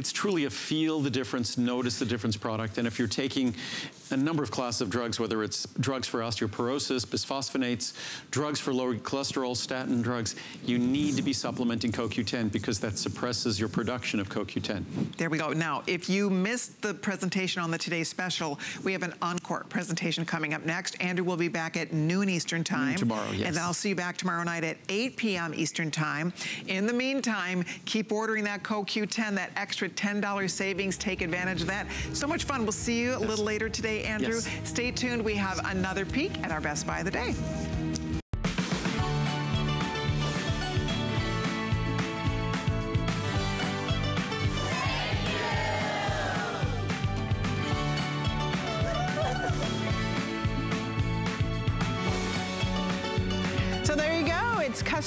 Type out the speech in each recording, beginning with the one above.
It's truly a feel the difference, notice the difference product. And if you're taking a number of classes of drugs, whether it's drugs for osteoporosis, bisphosphonates, drugs for lower cholesterol, statin drugs, you need to be supplementing CoQ10 because that suppresses your production of CoQ10. There we go. Now, if you missed the presentation on the Today Special, we have an encore presentation coming up next. Andrew will be back at noon Eastern Time. tomorrow, yes. And then I'll see you back tomorrow night at 8 p.m. Eastern Time. In the meantime, keep ordering that CoQ10, that extra $10 savings. Take advantage of that. So much fun. We'll see you a little later today, Andrew. Yes. Stay tuned. We have another peek at our Best Buy of the day.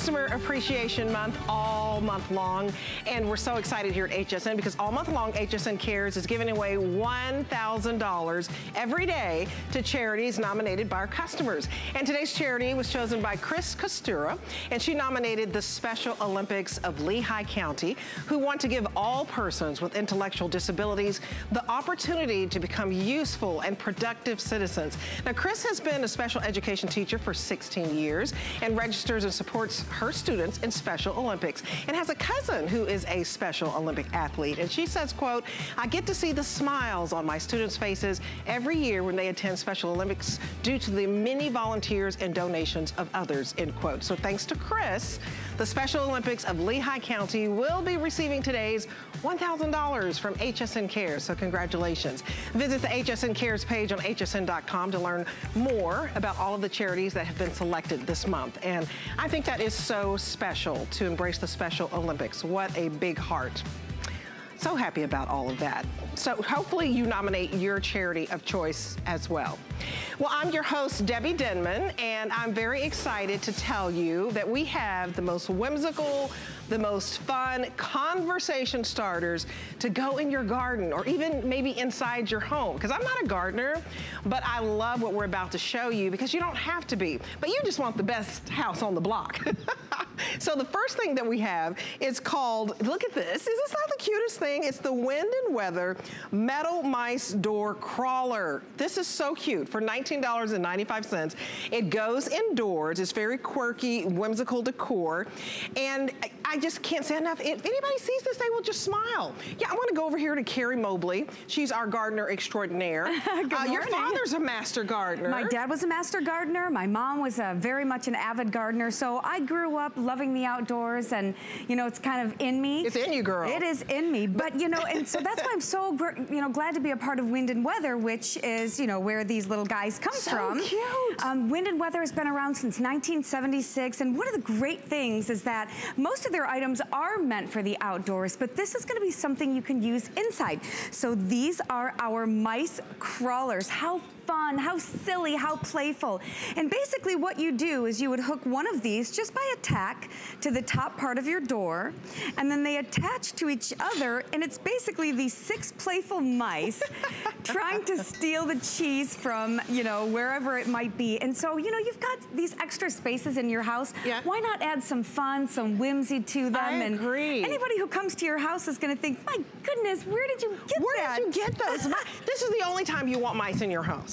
Customer Appreciation Month all month long. And we're so excited here at HSN because all month long, HSN Cares is giving away $1,000 every day to charities nominated by our customers. And today's charity was chosen by Chris Costura, and she nominated the Special Olympics of Lehigh County, who want to give all persons with intellectual disabilities the opportunity to become useful and productive citizens. Now, Chris has been a special education teacher for 16 years and registers and supports her students in Special Olympics and has a cousin who is a Special Olympic athlete. And she says, quote, I get to see the smiles on my students' faces every year when they attend Special Olympics due to the many volunteers and donations of others, end quote. So thanks to Chris, the Special Olympics of Lehigh County will be receiving today's $1,000 from HSN Cares, so congratulations. Visit the HSN Cares page on hsn.com to learn more about all of the charities that have been selected this month. And I think that is so special to embrace the Special Olympics. What a big heart. So happy about all of that. So hopefully you nominate your charity of choice as well. Well, I'm your host, Debbie Denmon, and I'm very excited to tell you that we have the most whimsical, the most fun conversation starters to go in your garden or even maybe inside your home. Because I'm not a gardener, but I love what we're about to show you because you don't have to be, but you just want the best house on the block. so the first thing that we have is called, look at this, is this not the cutest thing? It's the Wind and Weather Metal Mice Door Crawler. This is so cute for $19.95. It goes indoors. It's very quirky, whimsical decor. And I- I just can't say enough. If anybody sees this, they will just smile. Yeah, I want to go over here to Carrie Mobley. She's our gardener extraordinaire. Uh, your father's a master gardener. My dad was a master gardener. My mom was a very much an avid gardener. So I grew up loving the outdoors and, you know, it's kind of in me. It's in you, girl. It is in me. But, you know, and so that's why I'm so, you know, glad to be a part of Wind and Weather, which is, you know, where these little guys come So from. cute. Um, Wind and Weather has been around since 1976. And one of the great things is that most of their items are meant for the outdoors, but this is gonna be something you can use inside. So these are our mice crawlers. How fun, how silly, how playful. And basically what you do is you would hook one of these just by a tack to the top part of your door, and then they attach to each other, and it's basically these six playful mice trying to steal the cheese from, you know, wherever it might be. And so, you know, you've got these extra spaces in your house. Yeah. Why not add some fun, some whimsy to them? I and agree. anybody who comes to your house is gonna think, my goodness, where did you get Where that? did you get those? This is the only time you want mice in your house.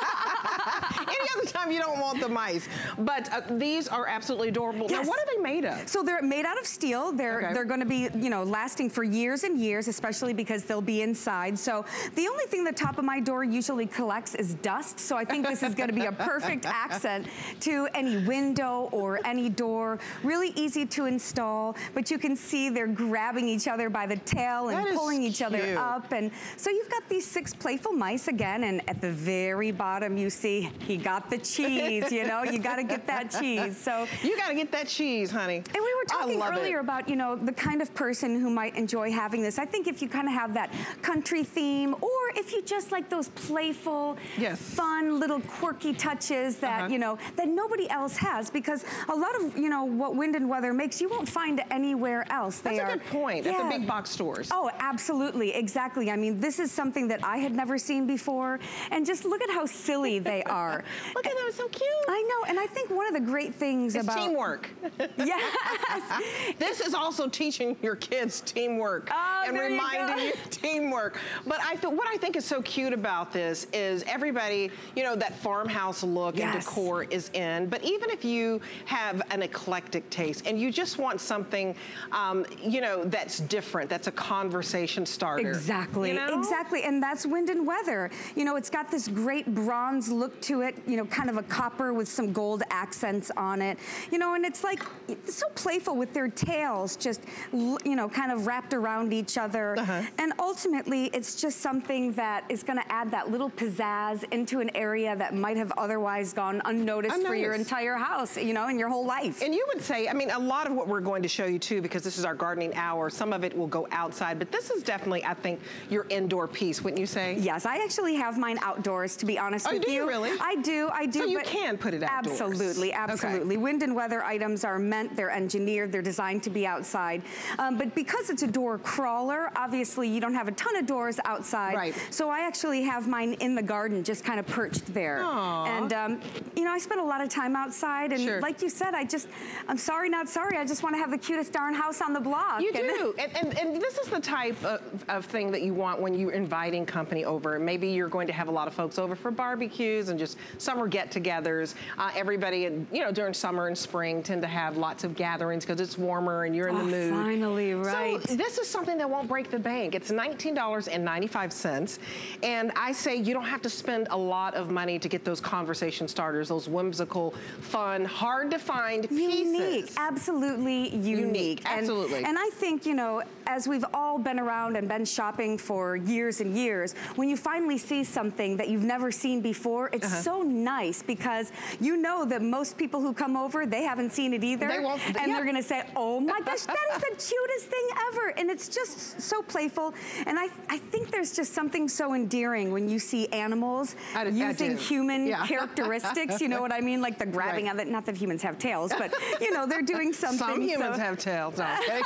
Any other time you don't want the mice. But uh, these are absolutely adorable. Yes. Now, what are they made of? So they're made out of steel. They're Okay. they're going to be you know lasting for years and years, especially because they'll be inside. So the only thing the top of my door usually collects is dust. So I think this is going to be a perfect accent to any window or any door. Really easy to install, but you can see they're grabbing each other by the tail and That pulling each other up. And so you've got these six playful mice again, and at the very bottom you see he got the cheese. You know, you got to get that cheese. So. You got to get that cheese, honey. And we were talking love it. earlier about, you know, the kind of person who might enjoy having this. I think if you kind of have that country theme or if you just like those playful, Yes. fun little quirky touches that, Uh-huh. you know, that nobody else has because a lot of, you know, what Wind and Weather makes you won't find anywhere else. They That's a are, good point. At the big box stores. Oh, absolutely, exactly. I mean, this is something that I had never seen before. And just look at how silly they are. Look at them, so cute. I know, and I think one of the great things it's about teamwork. yes, this is also teaching your kids teamwork Oh, and there you reminding you, teamwork. But I th- what I think is so cute about this is everybody, you know, that farmhouse look and decor is in. But even if you have an eclectic taste and you just want something, um, you know, that's different, that's a conversation starter. Exactly, you know? exactly, and that's wind and weather. You know, it's got this great bronze look to it, you know, kind of a copper with some gold accents on it. You know, and it's like, it's so playful with their tails just, you know, kind of wrapped around each other. Uh-huh. And ultimately, it's just something that is gonna add that little pizzazz into an area that might have otherwise gone unnoticed for your entire house, you know, in your whole life. And you would say, I mean, a lot of what we're going to show you too, because this is our gardening hour, some of it will go outside, but this is definitely, I think, your indoor piece, wouldn't you say? Yes, I actually have mine outdoors, to be honest Oh, with do you really? I do, I do. So you can put it outdoors. Absolutely, Okay. absolutely. Wind and weather items are meant, they're engineered, they're designed to be outside. Um, but because it's a door crawler, obviously you don't have a ton of doors outside. Right. So I actually have mine in the garden, just kind of perched there. Aw. And, um, you know, I spend a lot of time outside. And Sure. like you said, I just, I'm sorry, not sorry. I just want to have the cutest darn house on the block. You And- do, and, and, and this is the type of, of thing that you want when you're inviting company over. Maybe you're going to have a lot of folks over for barbecues and just summer get-togethers. Uh, everybody, you know, during summer and spring tend to have lots of gatherings because it's warmer and you're in Oh, the mood. finally, right. So this is something that won't break the bank. It's $19.95, and I say you don't have to spend a lot of money to get those conversation starters, those whimsical, fun, hard to find pieces. Unique, absolutely unique. Unique, And- absolutely. And, I think, you know, as we've all been around and been shopping for years and years, when you finally see something that you've never seen before, it's Uh-huh. so nice because you know that most people who come over, they haven't seen it either. They won't- And yeah. they're gonna say, oh my gosh, that is the cutest thing ever. And it's just so playful. And I, I think there's just something so endearing when you see animals I do- I using human Yeah. characteristics, you know what I mean? Like the grabbing Right. of it, not that humans have tails, but you know, they're doing something. Some humans so- have tails. I'm.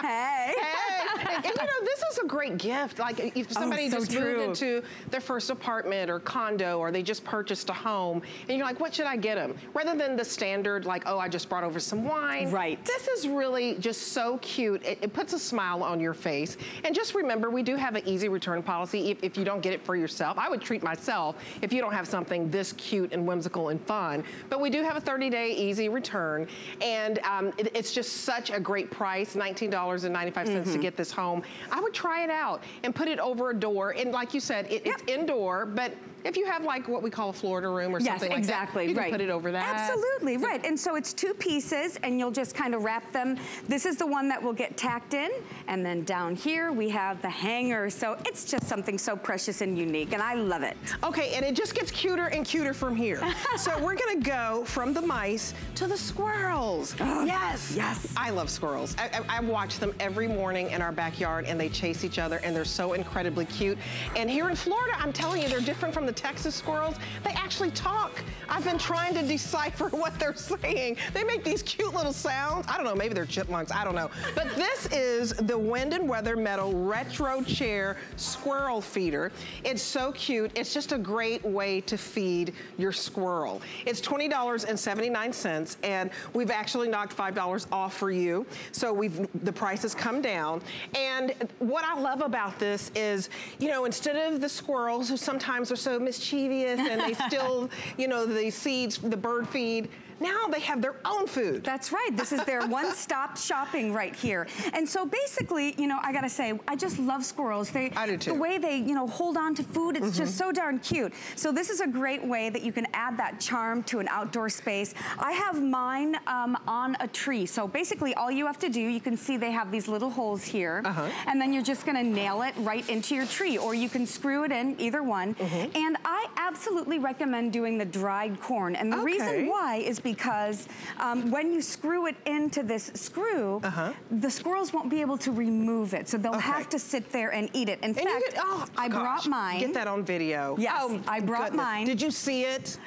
Hey. hey, and, you know, this is a great gift. Like if oh, somebody Oh, so just true. moved into their first apartment or condo, or they just purchased a home, and you're like, what should I get them? Rather than the standard, like, oh, I just brought over some wine. Right. This is really just so cute. It, it puts a smile on your face. And just remember, we do have an easy return policy if, if you don't get it for yourself. I would treat myself if you don't have something this cute and whimsical and fun. But we do have a 30-day easy return, and um, it- it's just such a great price, $19.95 Mm-hmm. to get this home. I would try it out and put it over a door. And like you said, it, it's indoor, but if you have like what we call a Florida room or Yes, something like exactly, that, you can right. put it over that. Absolutely, right. And so it's two pieces and you'll just kind of wrap them. This is the one that will get tacked in. And then down here we have the hanger. So it's just something so precious and unique and I love it. Okay, and it just gets cuter and cuter from here. so we're gonna go from the mice to the squirrels. Oh, yes. yes. I love squirrels. I, I, I watch them every morning in our backyard and they chase each other and they're so incredibly cute. And here in Florida, I'm telling you, they're different from the Texas squirrels. They actually talk. I've been trying to decipher what they're saying. They make these cute little sounds. I don't know, maybe they're chipmunks, I don't know. But this is the Wind and Weather Metal Retro Chair Squirrel Feeder. It's so cute. It's just a great way to feed your squirrel. It's $20.79 and we've actually knocked $5 off for you. So we've the price has come down. And what I love about this is, you know, instead of the squirrels who sometimes are so mischievous and they still, you know, the seeds, the bird feed, now they have their own food. That's right. This is their one-stop shopping right here. And so basically, you know, I gotta say, I just love squirrels. They, I do too. Mm-hmm. The way they, you know, hold on to food, it's just so darn cute. So this is a great way that you can add that charm to an outdoor space. I have mine um, on a tree. So basically, all you have to do, you can see they have these little holes here, Uh-huh. and then you're just gonna nail it right into your tree, or you can screw it in, either one. Mm-hmm. And I absolutely recommend doing the dried corn. And the Okay. reason why is because um, when you screw it into this screw, Uh-huh. the squirrels won't be able to remove it. So they'll Okay. have to sit there and eat it. In And fact, get, oh, I gosh, brought mine. Get that on video. Yes, Oh, I brought goodness. mine. Did you see it?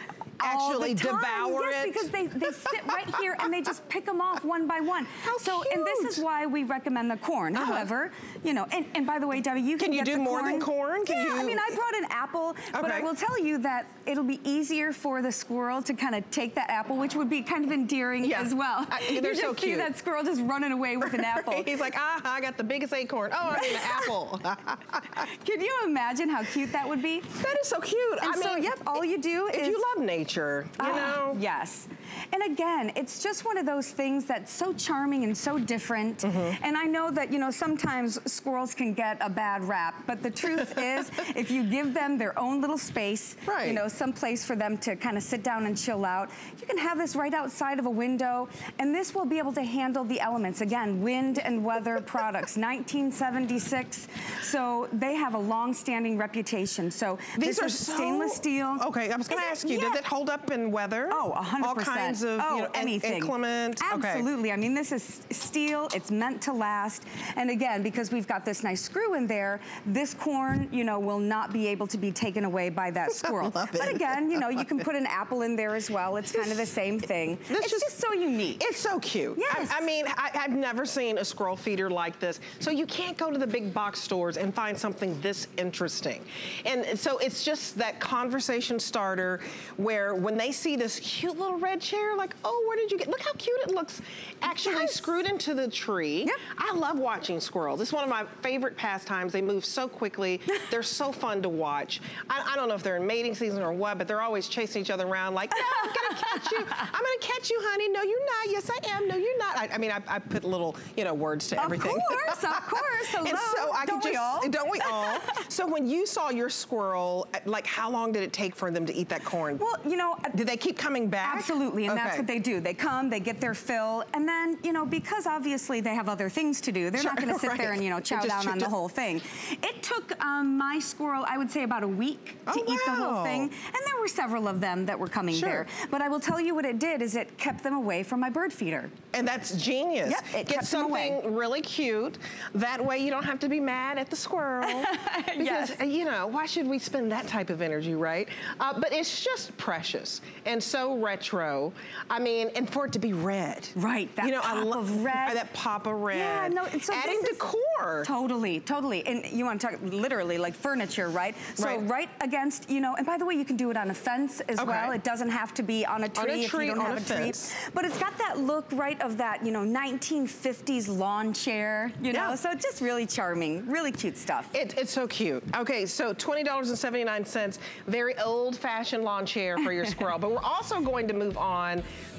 Actually devour yes, it? because they, they sit right here and they just pick them off one by one. How so, and this is why we recommend the corn. Uh-huh. However, you know, and, and by the way, Debbie, you can, Can you get do the more than corn? Can yeah, I mean, I brought an apple, but I will tell you that it'll be easier for the squirrel to kind of take that apple, which would be kind of endearing Yeah. as well. I- you just so see that squirrel just running away with an apple. He's like, ah, I got the biggest acorn. Oh, I need an apple. Can you imagine how cute that would be? that is so cute. And I so, mean, yep, all you do if is you love nature, you Ah, know. Yes. And again, it's just one of those things that's so charming and so different. Mm-hmm. And I know that, you know, sometimes squirrels can get a bad rap, but the truth is, if you give them their own little space, you know, some place for them to kind of sit down and chill out, you can have this right outside of a window, and this will be able to handle the elements. Again, wind and weather products, 1976. So they have a long-standing reputation. So These are so- stainless steel. Okay, I was going to ask you, does it hold up in weather? Oh, 100. All kinds of, oh, you know, anything. inclement. Okay. Absolutely. I mean, this is steel. It's meant to last. And again, because we've got this nice screw in there, this corn, you know, will not be able to be taken away by that squirrel. But again, you know, you can put an apple in there as well. It's kind of the same thing. That's It's just- just, so unique. It's so cute. Yes. I, I mean, I, I've never seen a squirrel feeder like this. So you can't go to the big box stores and find something this interesting. And so it's just that conversation starter where when they see this cute little red chair, like, oh, where did you get? Look how cute it looks actually Yes. screwed into the tree. Yep. I love watching squirrels. It's one of my favorite pastimes. They move so quickly. they're so fun to watch. I, I don't know if they're in mating season or what, but they're always chasing each other around like, no, I'm gonna catch you. I'm gonna catch you, honey. No, you're not. Yes, I am. No, you're not. I, I mean, I, I put little, you know, words to Of everything. Of course, of course. Hello. And so I Don't could we just, all? don't we all? so when you saw your squirrel, like how long did it take for them to eat that corn? Well, you know, did they keep coming back? Absolutely, and that's what they do. They come, they get their fill, and then, you know, because obviously they have other things to do, they're not gonna sit there and, you know, chow just down on the whole thing. It took um, my squirrel, I would say about a week to Oh, eat the whole thing, and there were several of them that were coming Sure. there. But I will tell you what it did is it kept them away from my bird feeder. And that's genius. Yep, it Get kept them away. something really cute. That way you don't have to be mad at the squirrel. because, Yes. uh, you know, why should we spend that type of energy, right? Uh, but it's just precious and so retro. I mean, and for it to be red. Right, that you know, I pop of red. That pop of red. Yeah, no, so Adding decor. Totally, totally. And you want to talk literally like furniture, right? So Right. right, against, you know, and by the way, you can do it on a fence as Okay. well. It doesn't have to be on a tree, tree, if you don't have a a, tree. But it's got that look, right, of that, you know, 1950s lawn chair, you know? Yeah. So just really charming, really cute stuff. It, it's so cute. Okay, so $20.79, very old-fashioned lawn chair for your squirrel. But we're also going to move on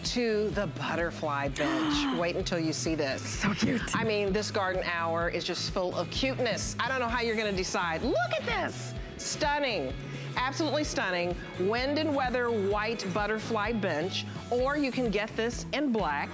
to the butterfly bench. Wait until you see this. So cute. I mean, this garden hour is just full of cuteness. I don't know how you're gonna decide. Look at this, stunning. Absolutely stunning. Wind and weather white butterfly bench, or you can get this in black,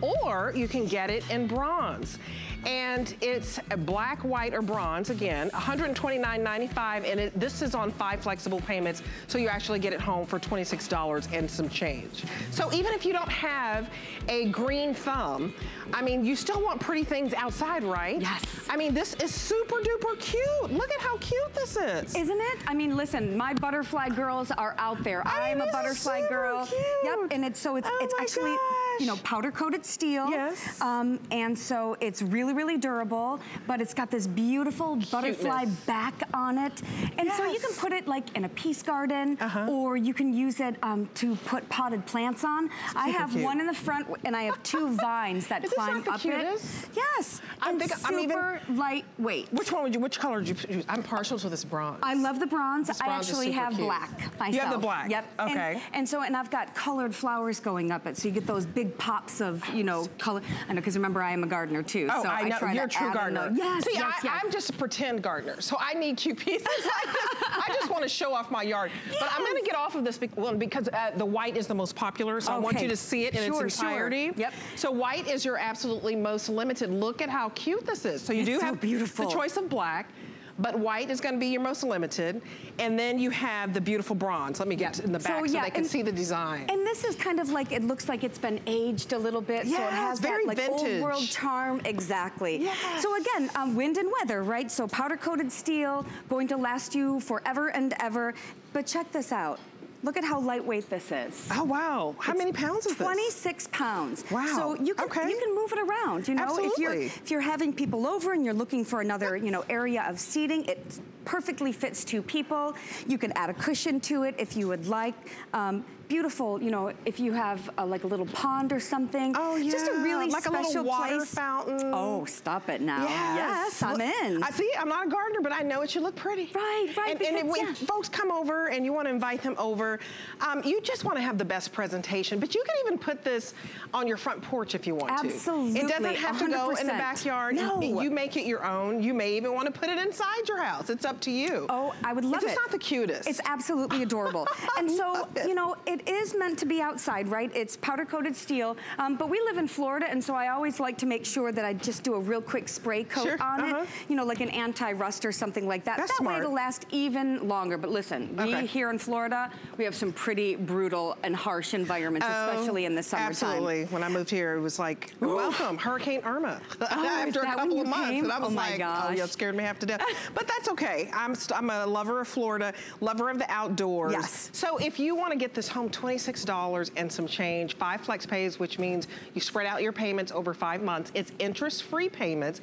or you can get it in bronze. And it's a black, white, or bronze, again, $129.95, and it, this is on five flexible payments, so you actually get it home for $26 and some change. So even if you don't have a green thumb, I mean, you still want pretty things outside, right? Yes. I mean, this is super duper cute. Look at how cute this is. Isn't it? I mean, listen, my butterfly girls are out there. I I'm mean, a butterfly girl. cute. Yep, and it's so it's Oh it's my actually you know powder coated steel. Yes. Um, and so it's really really durable, but it's got this beautiful butterfly back on it, and so you can put it like in a peace garden, Uh-huh. or you can use it um, to put potted plants on. I have cute. one in the front, and I have two vines that Is climb up cutest? it. Yes, I and think I'm even- super lightweight. Which one would you, which color would you choose? I'm partial to this bronze. I love the bronze. I actually have cute. black myself. You have the black. Yep. And- Okay. And, so, and I've got colored flowers going up it, so you get those big pops of, you know, color. I know, because remember, I am a gardener too. Oh, so I know. try You're a true gardener. those- Yes, See, yes, I, yes. I'm just a pretend gardener, so I need cute pieces like this. I just want to show off my yard. But I'm going to get off of this because uh, the white is the most popular, so I want you to see it in Sure, its sure. entirety. Yep. So white is your absolutely most limited. Look at how cute this is. So you It's do so have beautiful. the choice of black. But white is going to be your most limited. And then you have the beautiful bronze. Let me get in the back so, yeah, they can and- see the design. And this is kind of like, it looks like it's been aged a little bit. so it has very that like vintage. old world charm. Exactly. Yes. So again, um, wind and weather, right? So powder coated steel, going to last you forever and ever. But check this out. Look at how lightweight this is. Oh, wow. How It's many pounds is this? 26 pounds. Wow. So you can, Okay. you can move it around, you know? If you're, if you're having people over and you're looking for another, you know, area of seating, it perfectly fits two people. You can add a cushion to it if you would like. Um, beautiful, you know, if you have uh, like a little pond or something. Oh, yeah. Just a really like special a little water place. fountain. Oh, stop it now. Yes. Yes, I'm in. I see, I'm not a gardener, but I know it should look pretty. Right, right, And, and because- when yeah. folks come over and you want to invite them over, um, you just want to have the best presentation, but you can even put this on your front porch if you want to. Absolutely, It doesn't have to go in the backyard. No. You, you make it your own. You may even want to put it inside your house. It's up to you. Oh, I would love it's it. It's not the cutest. It's absolutely adorable. and so, you know, it is meant to be outside, right? It's powder coated steel, um, but we live in Florida, and so I always like to make sure that I just do a real quick spray coat Sure, on uh-huh. it, you know, like an anti-rust or something like that. That's that way it'll last even longer. But listen, Okay. we here in Florida, we have some pretty brutal and harsh environments, especially in the summertime. Absolutely. When I moved here, it was like, welcome, Hurricane Irma. is After a couple of months. came? And I was Oh my like, gosh. oh, you scared me half to death. but that's okay. I'm, st- I'm a lover of Florida, lover of the outdoors. Yes. So if you want to get this home, $26 and some change, five flex pays, which means you spread out your payments over five months. It's interest-free payments.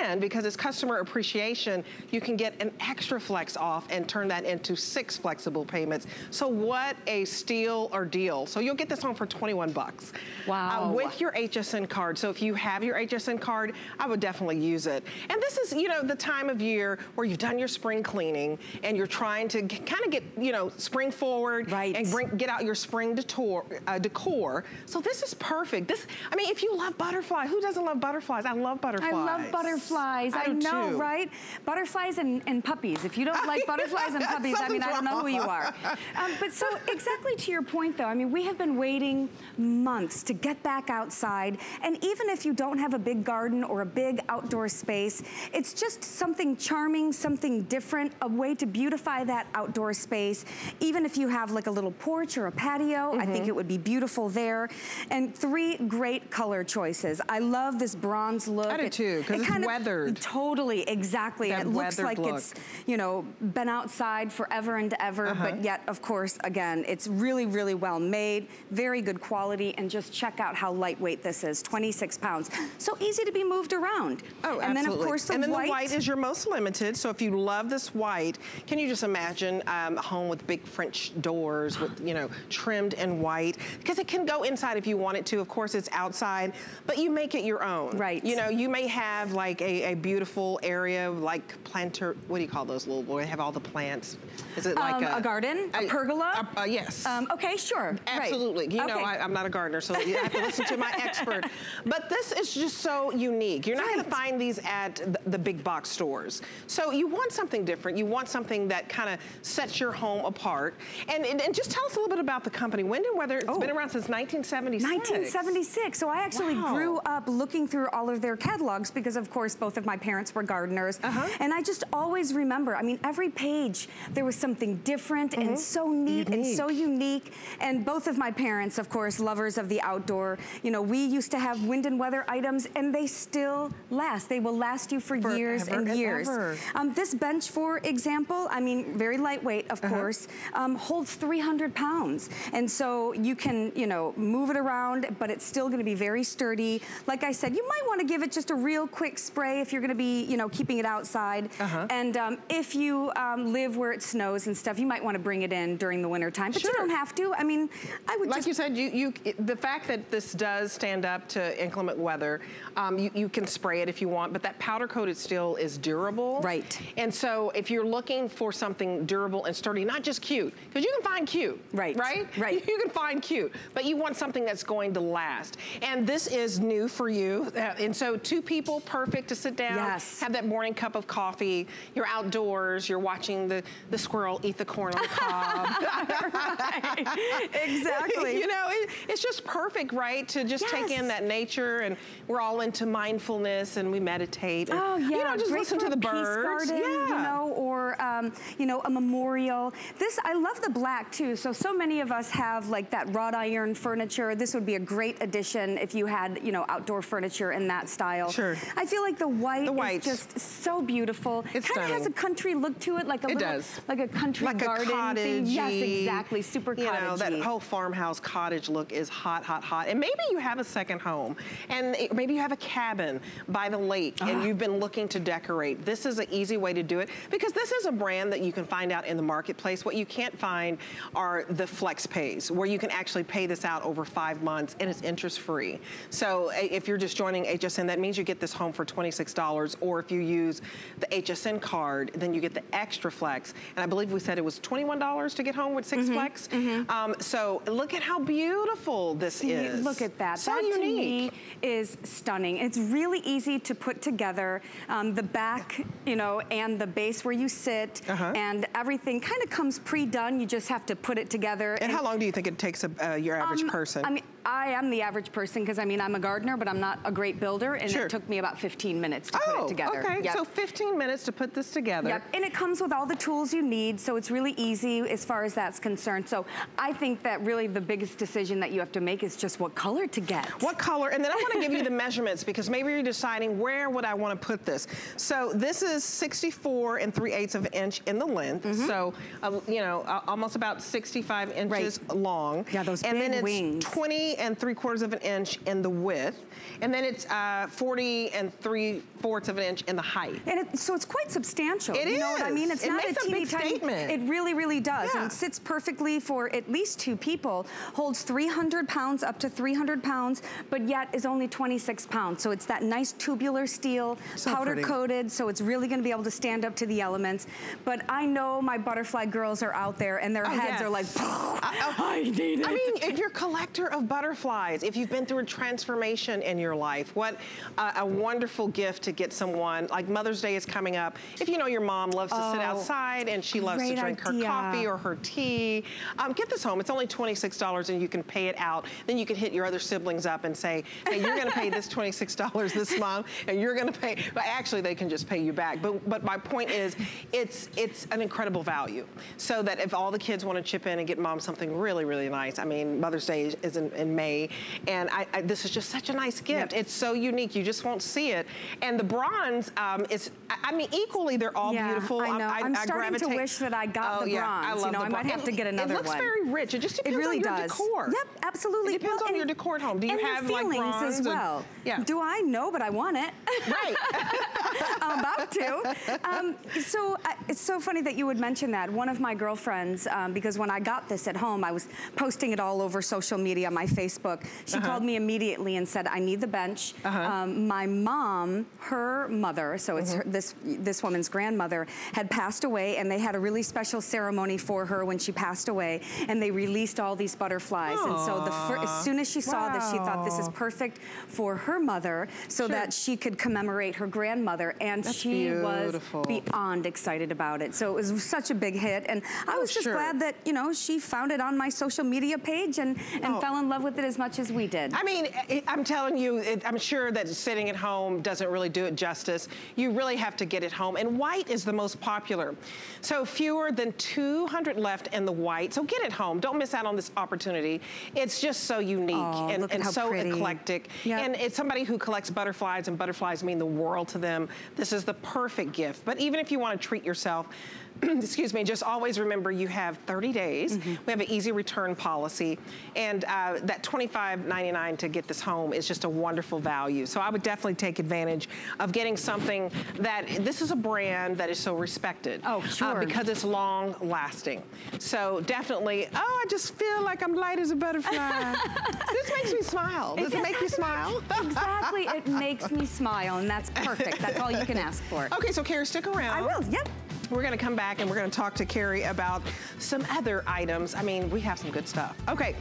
And because it's customer appreciation, you can get an extra flex off and turn that into six flexible payments. So what a steal or deal. So you'll get this home for 21 bucks. Wow. Uh, with your HSN card. So if you have your HSN card, I would definitely use it. And this is, you know, the time of year where you've done your spring cleaning and you're trying to kind of get, you know, spring forward Right. and bring, get out your spring decor, uh, decor. So this is perfect. This, I mean, if you love butterflies, who doesn't love butterflies? I love butterflies. I love butterflies. I, do know, too. right? Butterflies and, and puppies. If you don't like butterflies and puppies, I mean, I don't know who you are. Um, but so exactly to your point, though, I mean, we have been waiting months to get back outside. And even if you don't have a big garden or a big outdoor space, it's just something charming, something different, a way to beautify that outdoor space. Even if you have like a little porch or a patio, I Mm-hmm. think it would be beautiful there. And three great color choices. I love this bronze look. I do It- too, 'cause it it's kind of- weathered. Totally, exactly. That it looks like look. it's, you know, been outside forever and ever, Uh-huh. but yet, of course, again, it's really, really well made, very good quality, and just check out how lightweight this is, 26 pounds. So easy to be moved around. Oh, and absolutely. then, of course, the and then white. the white is your most limited. So if you love this white, can you just imagine um, a home with big French doors with, you know, trimmed in white? Because it can go inside if you want it to. Of course, it's outside, but you make it your own. Right. You know, you may have like a, a beautiful area like planter, what do you call those little, where they have all the plants? Is it like Um, a, a garden? A pergola? a- uh, yes. Um, okay, sure. right. Absolutely. You know, Okay. I, I'm not a gardener, so you have to listen to my expert. But this is just so unique. You're not going to find these at the, the big box stores. So you want something different. You want something that kind of sets your home apart. And, and, and just tell us a little bit about the company. Wind and Weather, it's Oh. been around since 1976. 1976. So I actually Wow. grew up looking through all of their catalogs because, of course, both of my parents were gardeners. Uh-huh. And I just always remember, I mean, every page there was something different and so neat and so unique. And both of my parents, of course, lovers of the outdoor. You know, we used to have wind and weather items and they still last. They will last you for years and and years. Um, this bench, for example, I mean, very lightweight, of Uh-huh. course, um, holds 300 pounds. And so you can, you know, move it around, but it's still gonna be very sturdy. Like I said, you might wanna give it just a real quick spray if you're gonna be, you know, keeping it outside. Uh-huh. And um, if you um, live where it snows and stuff, you might wanna bring it in during the winter time, but you don't have to. I mean, I would Like you said, you, you the fact that this does stand up to inclement weather, um, you, you can spray it if you want, but that powder coated steel is durable. Right. And so if you're looking for something durable and sturdy, not just cute, because you can find cute. Right, Right? right. You can find cute, but you want something that's going to last. And this is new for you. Uh, and so two people, perfect to sit down, Yes. have that morning cup of coffee. You're outdoors, you're watching the, the squirrel eat the corn on the cob. exactly. you know, it, it's just perfect, right? To just take in that nature, and we're all into mindfulness, and we meditate. And, Oh yeah, you know, just great listen to the peace birds. garden, yeah. you know, or um, you know, a memorial. This, I love the black too. So, so many of us have like that wrought iron furniture. This would be a great addition if you had, you know, outdoor furniture in that style. Sure. I feel like the white, the white. is just so beautiful. It's Kind of has a country look to it, like a It little, does. like a country like garden a cottage thing. Yes, exactly, super You know, that whole farmhouse cottage look is hot, hot, hot. And maybe you have a second home, and it- maybe you have a cabin by the lake, Ah. and you've been looking to decorate. This is an easy way to do it because this is a brand that you can find out in the marketplace. What you can't find are the flex pays, where you can actually pay this out over five months, and it's interest free. So uh, if you're just joining HSN, that means you get this home for $26, or if you use the HSN card, then you get the extra flex. And I believe we said it was $21 to get home with 6 flex. Um, so look at how beautiful this See, is. Look at that. So that unique. is stunning. It's really easy to put together. Um, the back, you know, and the base where you sit, Uh-huh. and everything kind of comes pre-done. You just have to put it together. And how long do you think it takes a, uh, your average Um, person? I mean, I am the average person because I mean I'm a gardener, but I'm not a great builder, and Sure. it took me about 15 minutes to oh, put it together. okay. Yep. So 15 minutes to put this together. Yep, and it comes with all the tools you need, so it's really easy as far as that's concerned. So I think that really the biggest decision that you have to make is just what color to get. What color? And then I want to give you the measurements because maybe you're deciding where would I want to put this. So this is 64 and 3 eighths of an inch in the length. Mm-hmm. So, uh, you know, uh, almost about 65 inches long. Yeah, those And then it's wings. 20 and 3 quarters of an inch in the width. And then it's uh, 40 and 3 fourths of an inch in the height. And it, so it's quite substantial. It you know what I mean? is. It's It not makes a teeny big tiny. statement. It really, really does. Yeah. And it sits perfectly for at least two people. Holds 300 pounds, up to 300 pounds, but yet is only 26 pounds. So it's that nice tubular steel, So powder pretty. coated, so it's really gonna be able to stand up to the elements. But I know my butterfly girls are out there and their Oh, heads yes. are like, I, I need it. I mean, if you're a collector of butterflies, if you've been through a transformation in your life, what uh, a wonderful gift to get someone. Like Mother's Day is coming up. If you know your mom loves to sit Oh, outside and she loves to drink idea. her coffee or her tea, um, get this home. It's only $26 and you can pay it out. Then you can hit your other siblings up and say, hey, you're going to pay this $26 this month and you're going to pay, but actually they can just pay you back. But, but my point is, it's, it's an incredible value. So that if all the kids want to chip in and get mom something really, really nice, I mean, Mother's Day is- is in, in May, and I, I, this is just such a nice gift. Yep. It's so unique, you just won't see it. And the bronze um, is, I I mean, equally, they're all Yeah, beautiful. I Um, know. I'm starting to wish that I got Oh, the yeah, I bronze. You know, the I might have to get another one. It looks one. very rich. It just It depends really on your does. decor. Yep, absolutely. It depends Well, on your decor at home. Do you and have like feelings bronze as and- well? yeah. Do I know, but I want it. Right. I'm about to. Um, so uh, it's so funny that you would mention that. One of my girlfriends, um, because when I got this at home, I was posting it all over social media, my Facebook. She Uh-huh. called me immediately and said, "I need the bench." Um, my mom, her mother, so it's Mm-hmm. her, this this woman's grandmother, had passed away, and they had a really special ceremony for her when she passed away, and they released all these butterflies. And so the as soon as she saw this, she thought this is perfect for her mother, so Sure. that she could commemorate her grandmother, and That's she beautiful. was beyond excited about it. So it was such a big hit, and I Oh, was just sure. glad that you know she found it on my social media page and and Oh. fell in love with it as much as we did. I mean, it, I'm telling you, it, I'm sure that sitting at home doesn't really do it justice. You really have to get it home. And white is the most popular. So fewer than 200 left in the white. So get it home. Don't miss out on this opportunity. It's just so unique Oh, and, and so pretty. eclectic. Yep. And it's somebody who collects butterflies and butterflies mean the world to them. This is the perfect gift. But even if you want to treat yourself, excuse me, just always remember you have 30 days. Mm-hmm. We have an easy return policy. And uh, that $25.99 to get this home is just a wonderful value. So I would definitely take advantage of getting something that, this is a brand that is so respected. Oh, uh, sure. because it's long lasting. So definitely, oh, I just feel like I'm light as a butterfly. this makes me smile. Does it, just make you smile? exactly, it makes me smile, and that's perfect. That's all you can ask for. Okay, so Carrie, stick around. I will. Yep. We're gonna come back and we're gonna talk to Carrie about some other items. I mean, we have some good stuff. Okay,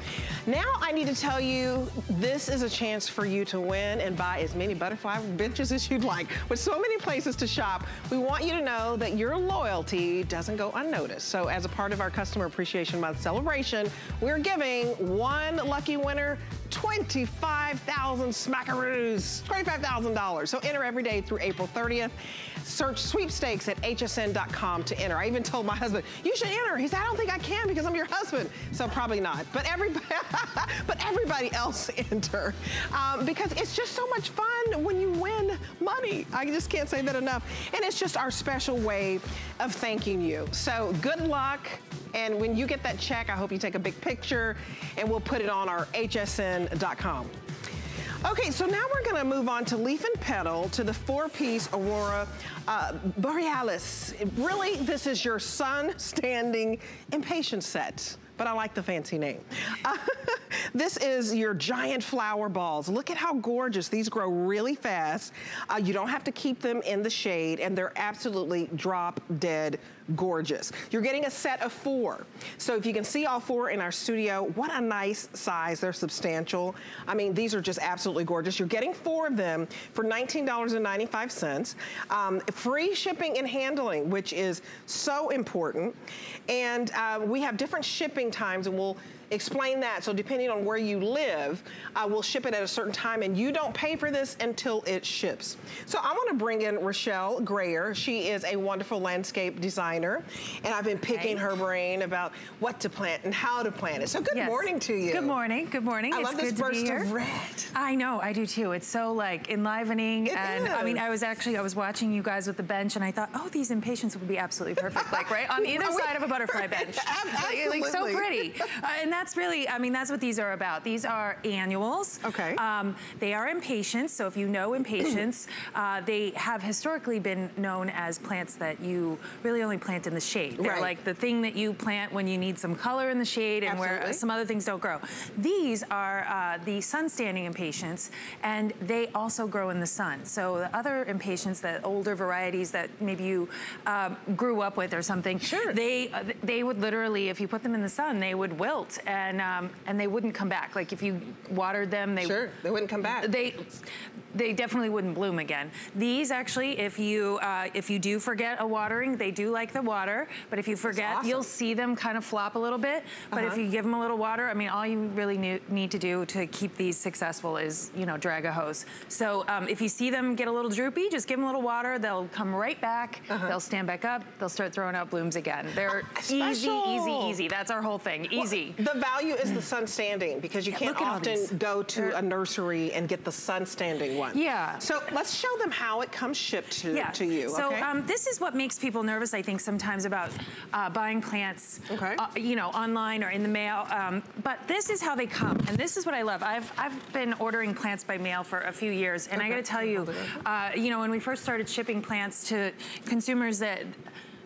now I need to tell you, this is a chance for you to win and buy as many butterfly benches as you'd like. With so many places to shop, we want you to know that your loyalty doesn't go unnoticed. So as a part of our Customer Appreciation Month celebration, we're giving one lucky winner 25,000 smackaroos, $25,000. So enter every day through April 30th. Search sweepstakes at hsn.com to enter. I even told my husband, you should enter. He said, I don't think I can because I'm your husband. So probably not. But everybody, but everybody else enter. Um, because it's just so much fun when you win money. I just can't say that enough. And it's just our special way of thanking you. So good luck. And when you get that check, I hope you take a big picture and we'll put it on our hsn.com. Okay, so now we're gonna move on to leaf and petal to the four-piece Aurora uh, Borealis. Really, this is your sun standing impatiens set but I like the fancy name. Uh, this is your giant flower balls. Look at how gorgeous. These grow really fast. Uh, you don't have to keep them in the shade and they're absolutely drop dead gorgeous. You're getting a set of four. So if you can see all four in our studio, what a nice size. They're substantial. I mean, these are just absolutely gorgeous. You're getting four of them for $19.95. Um, free shipping and handling, which is so important. And uh, we have different shipping times and we'll explain that. So depending on where you live, uh, we'll ship it at a certain time and you don't pay for this until it ships. So I wanna bring in Rochelle Grayer. She is a wonderful landscape designer and I've been picking her brain about what to plant and how to plant it. So good yes. morning to you. Good morning, good morning. I it's love this burst of red. I know, I do too. It's so like enlivening it and is. I mean, I was actually, I was watching you guys with the bench and I thought, oh, these impatiens would be absolutely perfect, like right on either side of a butterfly bench. Absolutely. Like, so pretty. Uh, and that's really, I mean, that's what these are about. These are annuals. Okay. Um, they are impatiens, so if you know impatiens, uh, they have historically been known as plants that you really only plant in the shade. They're right. like the thing that you plant when you need some color in the shade and Absolutely. where some other things don't grow. These are uh, the sun-standing impatiens, and they also grow in the sun. So the other impatiens, the older varieties that maybe you um, grew up with or something, sure. they uh, they would literally, if you put them in the sun, they would wilt and um, and they wouldn't come back. Like if you watered them, they sure they wouldn't come back. They they definitely wouldn't bloom again. These actually, if you uh, if you do forget a watering, they do like the water. But if you forget, awesome. you'll see them kind of flop a little bit. But uh -huh. if you give them a little water, I mean, all you really need to do to keep these successful is you know drag a hose. So um, if you see them get a little droopy, just give them a little water. They'll come right back. Uh -huh. They'll stand back up. They'll start throwing out blooms again. They're easy, easy, easy. That's our whole thing. Easy. Well, the value is the sun standing because you Yeah, can't look at all often go to They're- a nursery and get the sun standing one. Yeah. So let's show them how it comes shipped to, yeah. to you. So okay? um, this is what makes people nervous, I think, sometimes about uh, buying plants, Okay. uh, you know, online or in the mail. Um, but this is how they come, and this is what I love. I've I've been ordering plants by mail for a few years, and I got to tell you, uh, you know, when we first started shipping plants to consumers that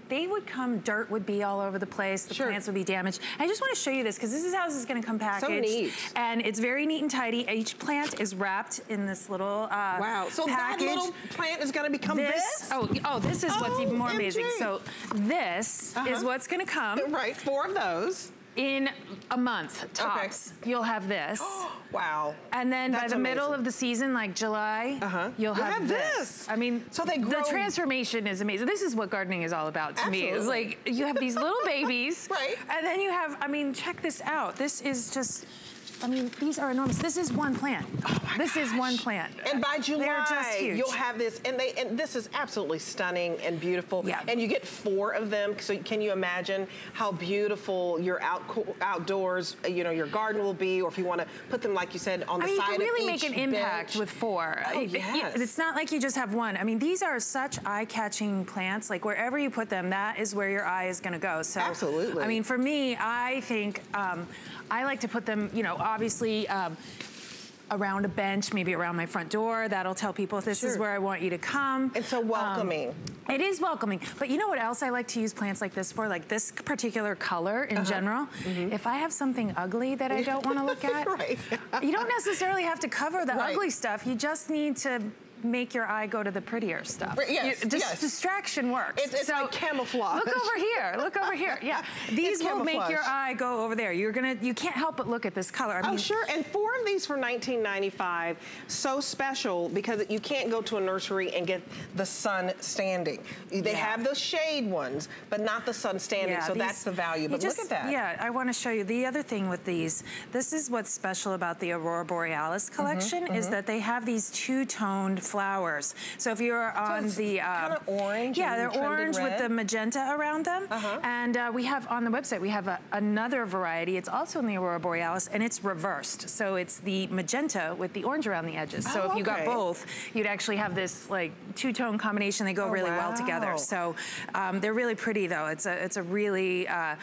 they would come, dirt would be all over the place, the Sure. plants would be damaged. I just want to show you this because this is how this is going to come packaged. So neat. And it's very neat and tidy. Each plant is wrapped in this little uh, wow. So package. that little plant is going to become this? This, oh, oh, this is what's even more OMG. amazing. So this Uh-huh. is what's gonna come Right, four of those. In a month tops. You'll have this. Wow. And then by That's the middle of the season, like July, Uh-huh. you'll You'll have, have this. this. I mean, So they grow- the transformation is amazing. This is what gardening is all about to me. It's like you have these little babies, Right. And then you have, I mean, check this out. This is just. I mean, these are enormous. This is one plant. this is one plant. And by July, They're just huge. you'll have this, and they, and this is absolutely stunning and beautiful. Yeah. And you get four of them. So can you imagine how beautiful your out, outdoors, uh, you know, your garden will be, or if you want to put them, like you said, on the I mean, you side can really make each an impact with four. Oh, it- yes. It's not like you just have one. I mean, these are such eye-catching plants. Like wherever you put them, that is where your eye is going to go. So, Absolutely. I mean, for me, I think um, I like to put them. You know, obviously. Um, around a bench, maybe around my front door. That'll tell people this is where I want you to come. It's so Um, welcoming. it is welcoming. But you know what else I like to use plants like this for? Like this particular color in Uh-huh. general. If I have something ugly that I don't want to look at, Right. you don't necessarily have to cover the Right. ugly stuff. You just need to make your eye go to the prettier stuff. Yes, You- dis- yes. Distraction works. It's- it's like camouflage. Look over here. Look over here. Yeah, these will make your eye go over there. You're gonna. You can't help but look at this color. I Oh, sure. And four of these for 19.95. So special because you can't go to a nursery and get the sun standing. They Yeah. have the shade ones, but not the sun standing. so these- that's the value. But just- look at that. Yeah, I want to show you the other thing with these. This is what's special about the Aurora Borealis Mm-hmm, collection is that they have these two-toned flowers. So if you're on it's the um, kinda orange yeah, they're orange with the magenta around them. Uh-huh. And uh, we have on the website we have a, another variety. It's also in the Aurora Borealis and it's reversed. So it's the magenta with the orange around the edges. So Oh, if you got both, you'd actually have this like two-tone combination. They go Oh, really well together. So um, they're really pretty though. It's a it's a really uh,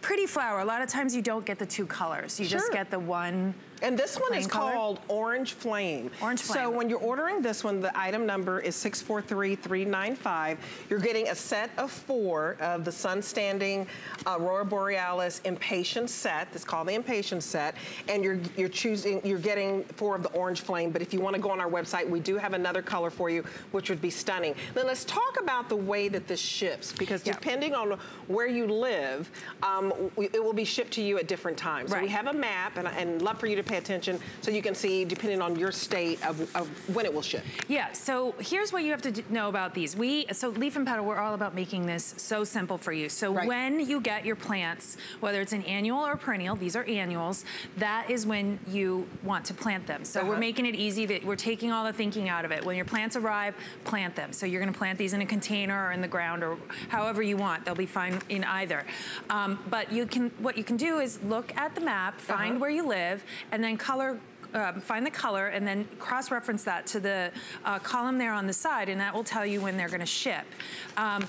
pretty flower. A lot of times you don't get the two colors. You just get the one. And this one is color. called Orange Flame. Orange Flame. So when you're ordering this one, the item number is 643395. You're getting a set of four of the Sun Standing Aurora Borealis Impatiens set. It's called the Impatiens set. And you're you're choosing, you're getting four of the Orange Flame. But if you want to go on our website, we do have another color for you, which would be stunning. Then let's talk about the way that this ships, because Yeah. depending on where you live, um, it will be shipped to you at different times. So we have a map, and, and love for you to pay attention so you can see, depending on your state, of, of when it will ship. Yeah. So here's what you have to know about these. We so Leaf and Petal, we're all about making this so simple for you. So Right. when you get your plants, whether it's an annual or perennial, these are annuals. That is when you want to plant them. So we're Uh-huh. making it easy. That we're taking all the thinking out of it. When your plants arrive, plant them. So you're going to plant these in a container or in the ground or however you want. They'll be fine in either. Um, but you can what you can do is look at the map, find Uh-huh. where you live, and then color um, find the color and then cross-reference that to the uh, column there on the side and that will tell you when they're going to ship. Um,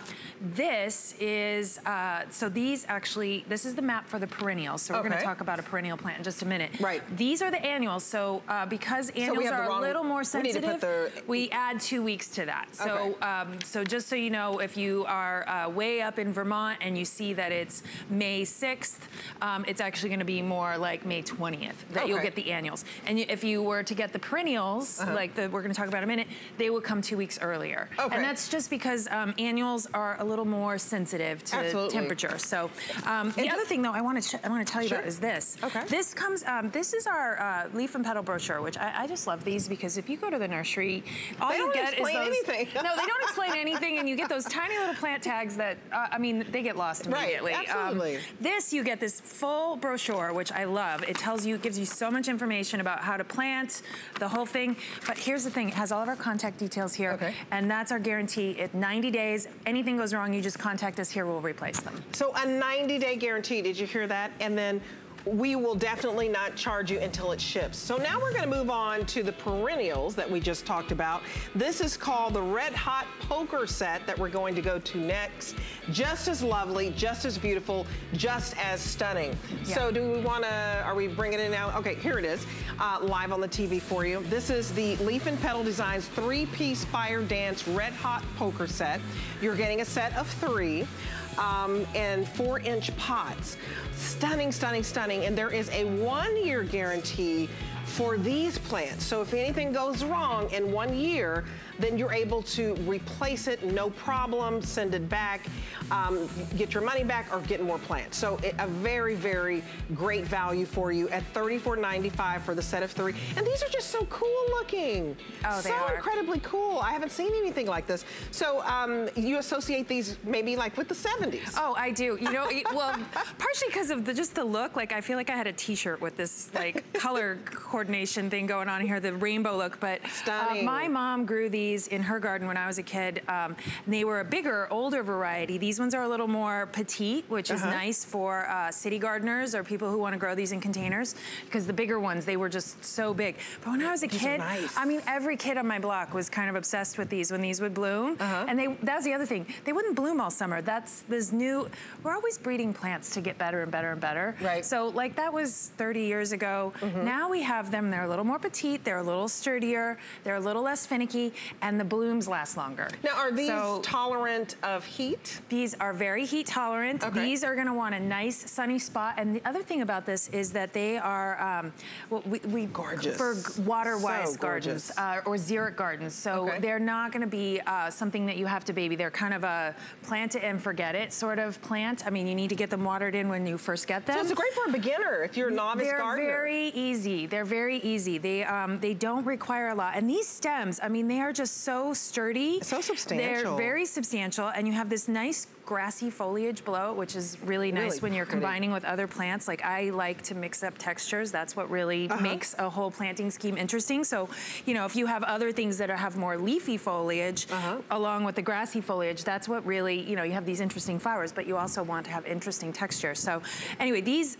this is, uh, so these actually, this is the map for the perennials. So we're gonna talk about a perennial plant in just a minute. Right. These are the annuals. So uh, because annuals the are wrong- a little more we sensitive, the- we add two weeks to that. So, Okay. um, so just so you know, if you are uh, way up in Vermont and you see that it's May 6th, um, it's actually going to be more like May 20th that you'll get the annuals. And you, if you were to get the perennials, like the, we're going to talk about in a minute, they would come two weeks earlier. Okay. And that's just because um, annuals are a little more sensitive to Absolutely. temperature. So um, the other thing, though, I want to I want to tell you Sure. about is this. Okay. This comes. Um, this is our uh, leaf and petal brochure, which I, I just love these because if you go to the nursery, all They you get is those. anything. no, they don't explain anything, and you get those tiny little plant tags that uh, I mean, they get lost Right, immediately. Um, absolutely. this you get this full brochure, which I love. It tells you, gives you so much information about how to plant, the whole thing. But here's the thing: it has all of our contact details here, Okay. and that's our guarantee. At 90 days, anything goes wrong, you just contact us here. We'll replace them. So a 90-day guarantee, did you hear that? And then we will definitely not charge you until it ships. So now we're gonna move on to the perennials that we just talked about. This is called the Red Hot Poker Set that we're going to go to next. Just as lovely, just as beautiful, just as stunning. So do we wanna, are we bringing it in now? Okay, here it is, uh, live on the TV for you. This is the Leaf and Petal Designs three-piece Fire Dance Red Hot Poker Set. You're getting a set of three um, and four inch pots. Stunning, stunning, stunning. And there is a one year guarantee for these plants. So if anything goes wrong in one year, then you're able to replace it, no problem, send it back, um, get your money back or get more plants. So it, a very, very great value for you at $34.95 for the set of three. And these are just so cool looking. Oh, they are. so are. incredibly cool. I haven't seen anything like this. So um, you associate these maybe like with the 70s. Oh, I do. You know, well, partially because of the, just the look. Like, I feel like I had a T-shirt with this like color coordination thing going on here, the rainbow look. But uh, my mom grew these in her garden when I was a kid. Um, and they were a bigger, older variety. These ones are a little more petite, which is Uh-huh. nice for uh, city gardeners or people who want to grow these in containers. Because the bigger ones, they were just so big. But when I was a These kid, nice. I mean, every kid on my block was kind of obsessed with these when these would bloom. Uh-huh. And they was the other thing. They wouldn't bloom all summer. That's this new we're always breeding plants to get better and better and better. Right. So like that was 30 years ago. Now we have them, they're a little more petite, they're a little sturdier, they're a little less finicky, and the blooms last longer. Now, are these So- tolerant of heat? these are very heat tolerant. Okay. These are gonna want a nice sunny spot. And the other thing about this is that they are, um, well, we, we Gorgeous. for water-wise So gardens uh, or xeric gardens. So Okay. they're not gonna be uh, something that you have to baby. They're kind of a plant it and forget it sort of plant. I mean, you need to get them watered in when you first get them. So it's great for a beginner if you're a novice They're gardener. very easy. They're very easy. They um, they don't require a lot. And these stems, I mean, they are just so sturdy. So They're very substantial, and you have this nice grassy foliage below it, which is really nice Really when you're pretty. combining with other plants. Like I like to mix up textures. That's what really Uh-huh. makes a whole planting scheme interesting. So, you know, if you have other things that are, have more leafy foliage Uh-huh. along with the grassy foliage, that's what really, you know, you have these interesting flowers, but you also want to have interesting texture. So anyway, these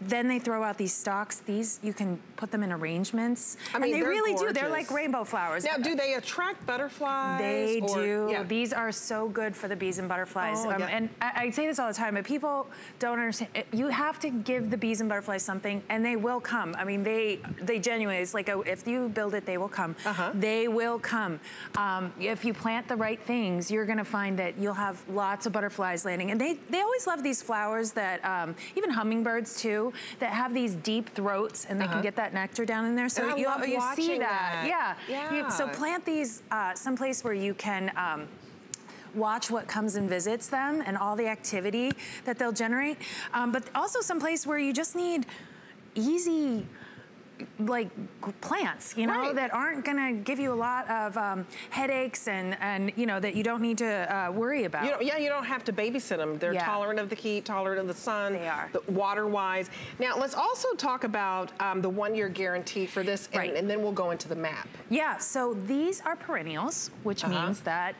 then they throw out these stalks. These, you can put them in arrangements. I mean, and they really do. They're like rainbow flowers. Now, do they attract butterflies? They or- do. Yeah. These are so good for the bees and butterflies. Oh, yeah. And I, I say this all the time, but people don't understand. You have to give the bees and butterflies something, and they will come. I mean, they they genuinely. It's like a, if you build it, they will come. Uh-huh. They will come. Um, if you plant the right things, you're going to find that you'll have lots of butterflies landing. And they they always love these flowers that um, even hummingbirds too that have these deep throats, and they can get that nectar down in there. So Uh-huh. You, you see that. that. Yeah. You- so plant these uh, someplace where you can. Um, watch what comes and visits them and all the activity that they'll generate. Um, but also someplace where you just need easy like plants, you know, Right. that aren't gonna give you a lot of um, headaches and, and, you know, that you don't need to uh, worry about. You yeah, you don't have to babysit them. They're Yeah. tolerant of the heat, tolerant of the sun. They are. The water-wise. Now, let's also talk about um, the one-year guarantee for this, and, Right. and then we'll go into the map. Yeah, so these are perennials, which Uh-huh. means that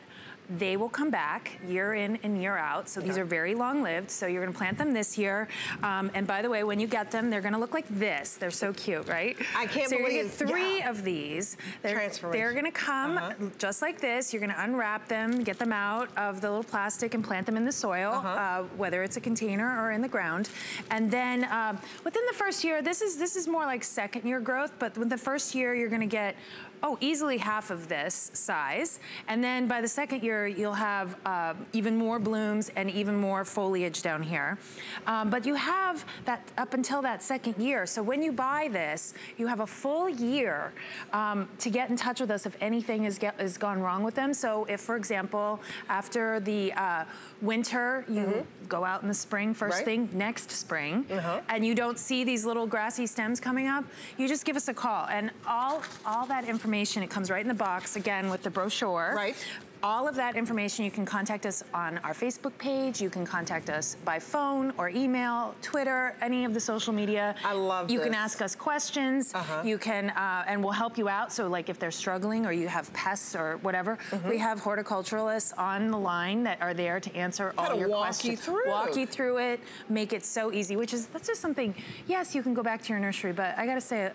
they will come back year in and year out. So these are very long lived. So you're gonna plant them this year. Um, and by the way, when you get them, they're gonna look like this. They're so cute, right? I can't so you're gonna get three yeah. of these. They're, they're gonna come Uh-huh. just like this. You're gonna unwrap them, get them out of the little plastic and plant them in the soil, Uh-huh. uh, whether it's a container or in the ground. And then um, within the first year, this is this is more like second year growth, but with the first year, you're gonna get oh, easily half of this size. And then by the second year, you'll have uh, even more blooms and even more foliage down here. Um, but you have that up until that second year. So when you buy this, you have a full year um, to get in touch with us if anything has, get, has gone wrong with them. So if, for example, after the uh, winter, you go out in the spring, first Right. thing, next spring, Uh-huh. and you don't see these little grassy stems coming up, you just give us a call. And all, all that information, it comes right in the box, again, with the brochure. Right. All of that information, you can contact us on our Facebook page, you can contact us by phone or email, Twitter, any of the social media. I love You can ask us questions, Uh-huh. you can, uh, and we'll help you out. So like if they're struggling or you have pests or whatever, Mm-hmm. we have horticulturalists on the line that are there to answer all Kinda your walk questions. you through. Walk you through it, make it so easy, which is, that's just something, yes, you can go back to your nursery, but I gotta say,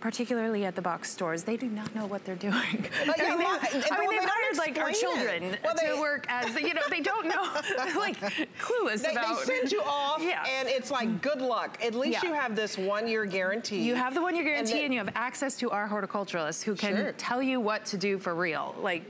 particularly at the box stores, they do not know what they're doing. yeah, I mean, they, I mean, well, they've hired like our children Well, they- to work as, you know, they don't know, like clueless They, about. they send you off, Yeah. and it's like, good luck. At least Yeah. you have this one-year guarantee. You have the one year guarantee then- and, you have access to our horticulturalists who can Sure. tell you what to do for real. Like,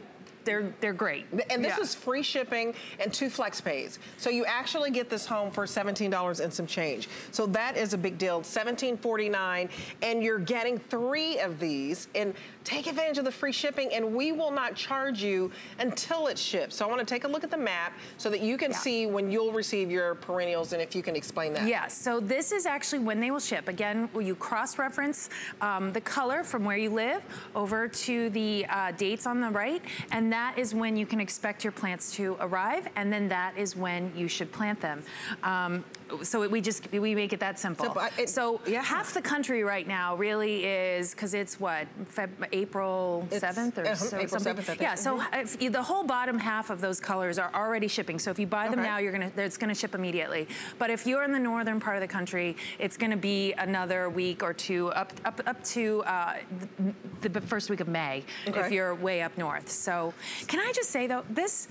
they're they're great. And this Yeah. is free shipping and two flex pays. So you actually get this home for $17 and some change. So that is a big deal. $17.49 and you're getting three of these and take advantage of the free shipping and we will not charge you until it ships. So I want to take a look at the map so that you can Yeah. see when you'll receive your perennials and if you can explain that. Yeah, so this is actually when they will ship. Again, will you cross-reference um, the color from where you live over to the uh, dates on the right, and that is when you can expect your plants to arrive, and then that is when you should plant them. Um, so we just we make it that simple. Simple. It- so yeah. half the country right now really is because it's what Feb, April It's- seventh or so, April something. 7th, I think. Yeah, so Mhm. if you- the whole bottom half of those colors are already shipping. So if you buy them Okay. now, you're gonna it's gonna ship immediately. But if you're in the northern part of the country, it's gonna be another week or two up up up to uh, the, the first week of May if you're way up north. So can I just say though this.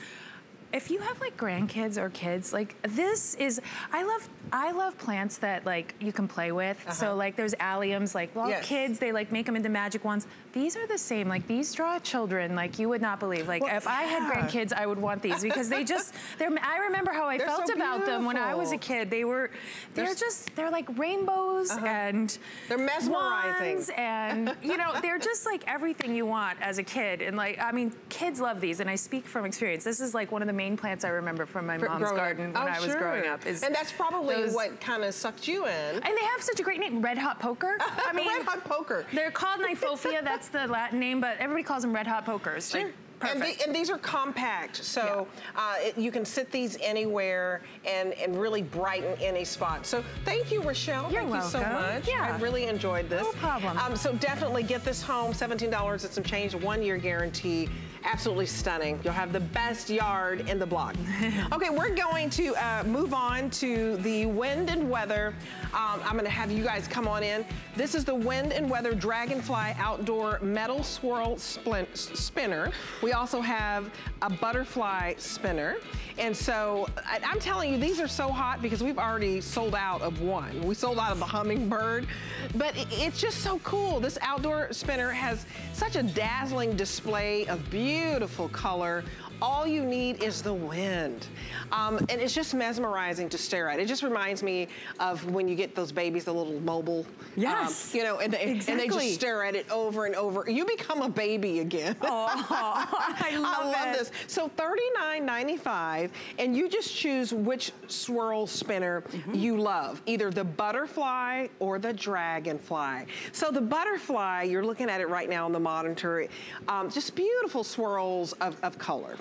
If you have like grandkids or kids, like this is, I love I love plants that like you can play with. Uh -huh. So like there's alliums, like well yes. kids, they like make them into magic ones. These are the same, like these draw children like you would not believe. Like well, if yeah. I had grandkids, I would want these because they just, they're, I remember how I they're felt so about them when I was a kid. They were, they're, they're just, they're like rainbows uh -huh. and they're mesmerizing. and you know, they're just like everything you want as a kid. And like, I mean, kids love these and I speak from experience. This is like one of the main plants I remember from my mom's garden when oh, I was sure. growing up. Is and that's probably those, what kind of sucked you in. And they have such a great name, Red Hot Poker. I mean, Red Hot Poker. They're called Kniphofia, that's the Latin name, but everybody calls them Red Hot Pokers. Sure. Like, and, the, and, these are compact, so yeah. uh, it, you can sit these anywhere and, and really brighten any spot. So thank you, Rochelle. You're thank welcome. you so much. Yeah. I really enjoyed this. No problem. Um, so definitely get this home, $17 and some change, one year guarantee. Absolutely stunning. You'll have the best yard in the block. okay, we're going to uh, move on to the wind and weather. Um, I'm gonna have you guys come on in. This is the wind and weather Dragonfly outdoor metal swirl spinner. We also have a butterfly spinner. And so I, I'm telling you, these are so hot because we've already sold out of one. We sold out of the hummingbird, but it, it's just so cool. This outdoor spinner has such a dazzling display of beautiful color all you need is the wind. Um, and it's just mesmerizing to stare at. It just reminds me of when you get those babies, the little mobile. Um, yes. Um, you know, and they, exactly. and they just stare at it over and over. You become a baby again. Oh, I love, I love this. So $39.95, and you just choose which swirl spinner mm -hmm. you love, either the butterfly or the dragonfly. So the butterfly, you're looking at it right now on the monitor, um, just beautiful swirls of, of color.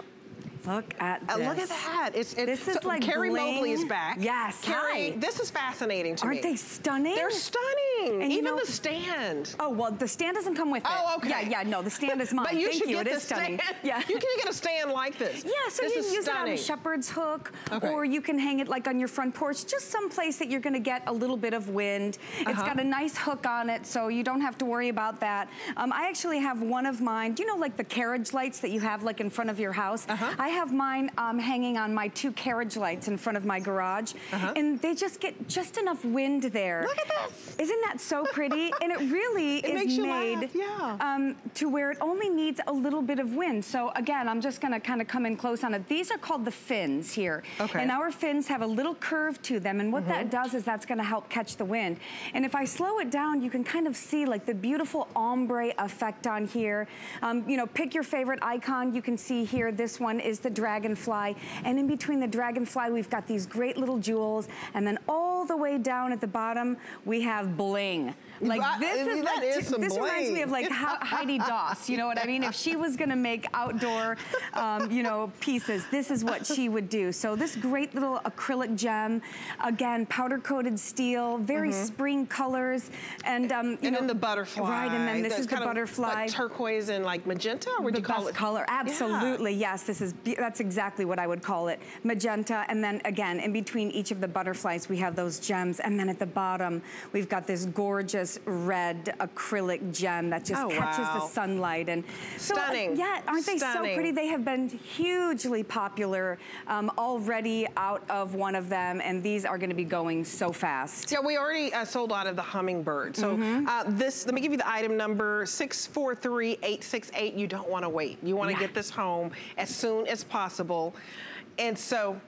Look at this. Uh, look at that. It's, it, this is so like Carrie bling. Mobley is back. Yes. Carrie, hi. this is fascinating to me. Aren't they stunning? They're stunning. And Even know, the stand. Oh, well, the stand doesn't come with it. Oh, okay. Yeah, yeah, no, the stand is mine. but you Thank should you. get it the is stunning. Stand. Yeah. You can get a stand like this. Yeah, so this you can use stunning. it on a shepherd's hook, okay. or you can hang it like on your front porch, just some place that you're gonna get a little bit of wind. Uh -huh. It's got a nice hook on it, so you don't have to worry about that. Um, I actually have one of mine, do you know like the carriage lights that you have like in front of your house? Uh -huh. I have mine um, hanging on my two carriage lights in front of my garage. Uh -huh. And they just get just enough wind there. Look at this. Isn't that so pretty? and it really it is made yeah. um, to where it only needs a little bit of wind. So again, I'm just gonna kind of come in close on it. These are called the fins here. Okay. And our fins have a little curve to them. And what mm -hmm. that mm-hmm. does is that's gonna help catch the wind. And if I slow it down, you can kind of see like the beautiful ombre effect on here. Um, you know, pick your favorite icon. You can see here, this one is the dragonfly. And in between the dragonfly, we've got these great little jewels. And then all the way down at the bottom, we have bling. Like this is like, is this bling. reminds me of like Heidi Daus, you know what I mean? If she was gonna make outdoor, um, you know, pieces, this is what she would do. So this great little acrylic gem, again, powder coated steel, very mm -hmm. spring colors, and um, you and know, then the butterfly. Right, and then this is the butterfly. Like turquoise and like magenta, or would the you call it? color, absolutely, yeah. yes. This is that's exactly what I would call it, magenta, and then again, in between each of the butterflies, we have those gems, and then at the bottom, we've got this gorgeous red acrylic gem that just oh, catches wow. the sunlight. And so, uh, Stunning. yeah, aren't they Stunning. so pretty? They have been hugely popular um, already out of one of them, and these are gonna be going so fast. Yeah, we already uh, sold out of the hummingbird. So mm -hmm. uh, this, let me give you the item number, 643868. You don't wanna wait. You wanna yeah. get this home as soon as possible. And so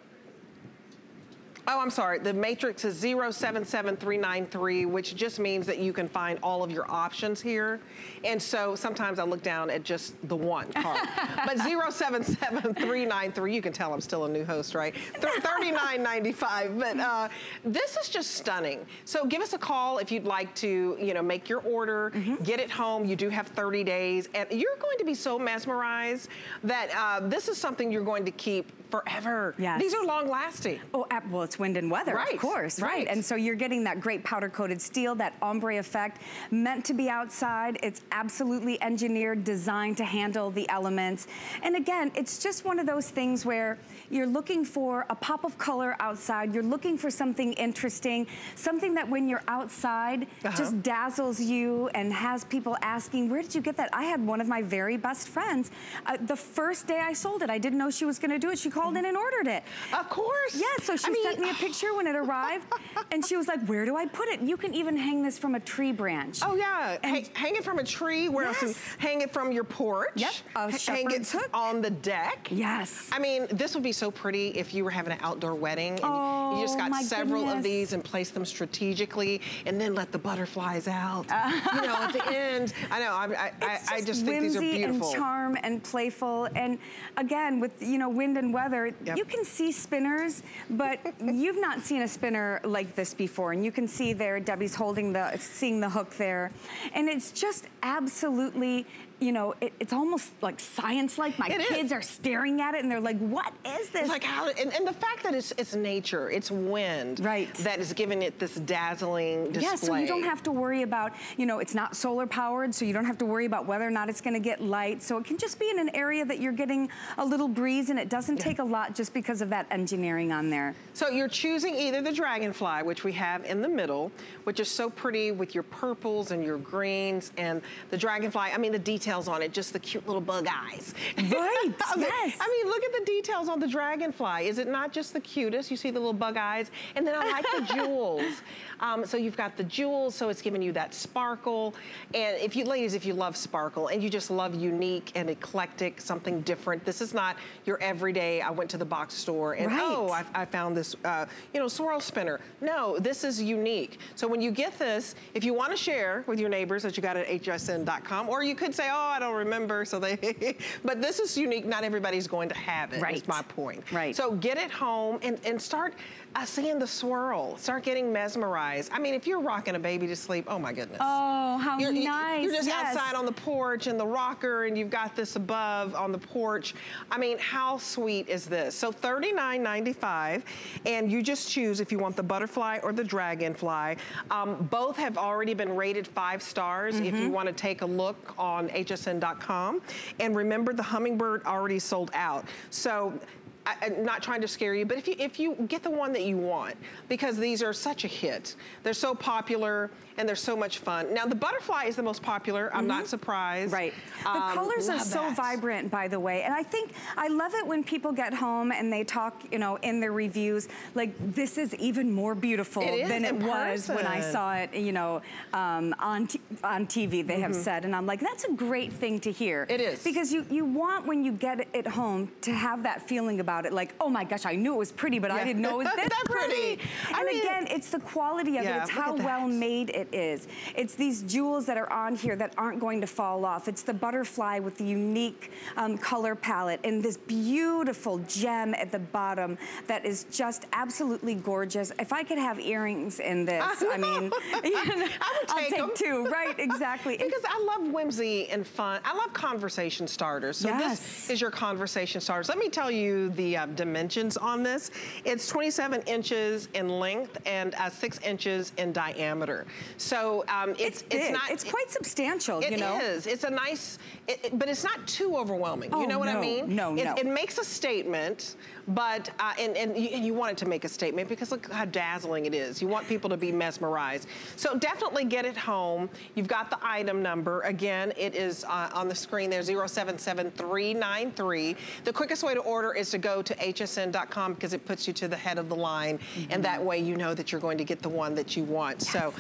Oh, I'm sorry. The matrix is 077393, which just means that you can find all of your options here. And so sometimes I look down at just the one card. but 077393, you can tell I'm still a new host, right? 39.95. But uh, this is just stunning. So give us a call if you'd like to, you know, make your order, mm -hmm. get it home. You do have 30 days, and you're going to be so mesmerized that uh, this is something you're going to keep forever. Yes. These are long lasting. Oh, well, it's wind and weather, right. of course, right. right. And so you're getting that great powder coated steel, that ombre effect, meant to be outside. It's absolutely engineered, designed to handle the elements. And again, it's just one of those things where you're looking for a pop of color outside. You're looking for something interesting, something that when you're outside uh -huh. just dazzles you and has people asking, where did you get that? I had one of my very best friends. Uh, the first day I sold it, I didn't know she was gonna do it. She called in and ordered it. Of course. Yeah, so she I mean, sent me a picture when it arrived, and she was like, where do I put it? You can even hang this from a tree branch. Oh yeah, hang, hang it from a tree. Where else? Hang it from your porch. Yep, a hang it hook. on the deck. Yes. I mean, this would be so pretty if you were having an outdoor wedding and Oh, you just oh, got my several of these and placed them strategically, and then let the butterflies out. you know, at the end. I know. I, I, I, It's I just think these are beautiful. and charm and playful. And again, with you know wind and weather, Yep. you can see spinners, but you've not seen a spinner like this before. And you can see there, Debbie's holding the, seeing the hook there, and it's just absolutely. You know, it, it's almost like science-like. My It is. kids are staring at it and they're like, "What is this?" It's like how, and, and the fact that it's, it's nature, it's wind, Right. that is giving it this dazzling display. Yeah, so you don't have to worry about, you know, it's not solar powered, so you don't have to worry about whether or not it's gonna get light. So it can just be in an area that you're getting a little breeze and it doesn't take a lot just because of that engineering on there. So you're choosing either the dragonfly, which we have in the middle, which is so pretty with your purples and your greens, and the dragonfly. I mean, the details on it, just the cute little bug eyes. Right, I mean- yes. I mean, look at the details on the dragonfly. Is it not just the cutest? You see the little bug eyes, and then I like the jewels. Um, so you've got the jewels, so it's giving you that sparkle. And if you, ladies, if you love sparkle and you just love unique and eclectic, something different, this is not your everyday. I went to the box store and Right. oh, I, I found this, uh, you know, swirl spinner. No, this is unique. So when you get this, if you want to share with your neighbors that you got at hsn.com, or you could say, oh, I don't remember. So they, but this is unique. Not everybody's going to have it. Is Right. my point. Right. So get it home and, and start uh, seeing the swirl. Start getting mesmerized. I mean, if you're rocking a baby to sleep, oh my goodness. Oh, how You're, nice, You're just yes. outside on the porch in the rocker and you've got this above on the porch. I mean, how sweet is this? So $39.95 and you just choose if you want the butterfly or the dragonfly. Um, both have already been rated five stars if Mm-hmm. you want to take a look on hsn.com. And remember the hummingbird already sold out. So I, I'm not trying to scare you, but if you if you get the one that you want, because these are such a hit, they're so popular and they're so much fun. Now the butterfly is the most popular. I'm not surprised. Mm-hmm. Right. The Um, colors are so that. vibrant, by the way. And I think, I love it when people get home and they talk, you know, in their reviews, like, this is even more beautiful It than it was when I saw it, you know, um, on, t- on TV, they have said. And I'm like, that's a great thing to hear. Mm-hmm. It is. Because you, you want, when you get it home, to have that feeling about it, like, oh my gosh, I knew it was pretty, but I didn't know it was this That pretty. I And mean- again, it's the quality of Yeah, it. It's how well made it is. It's these jewels that are on here that aren't going to fall off. It's the butterfly with the unique um, color palette and this beautiful gem at the bottom that is just absolutely gorgeous. If I could have earrings in this, I mean, you know, I would I'll take take 'em. two. Right, exactly. Because I love whimsy and fun. I love conversation starters. So Yes. this is your conversation starters. Let me tell you the uh, dimensions on this. It's 27 inches in length and uh, six inches in diameter. So um, it's it's, big. not. It's quite substantial, It you know. is. It's a nice, it, it- but it's not too overwhelming. Oh, you know what I mean? no, It- no. It makes a statement, but uh, and and you, you want it to make a statement because look how dazzling it is. You want people to be mesmerized. So definitely get it home. You've got the item number. Again, it is uh, on the screen there, 077393. The quickest way to order is to go to hsn.com because it puts you to the head of the line, Mm-hmm. and that way you know that you're going to get the one that you want. So,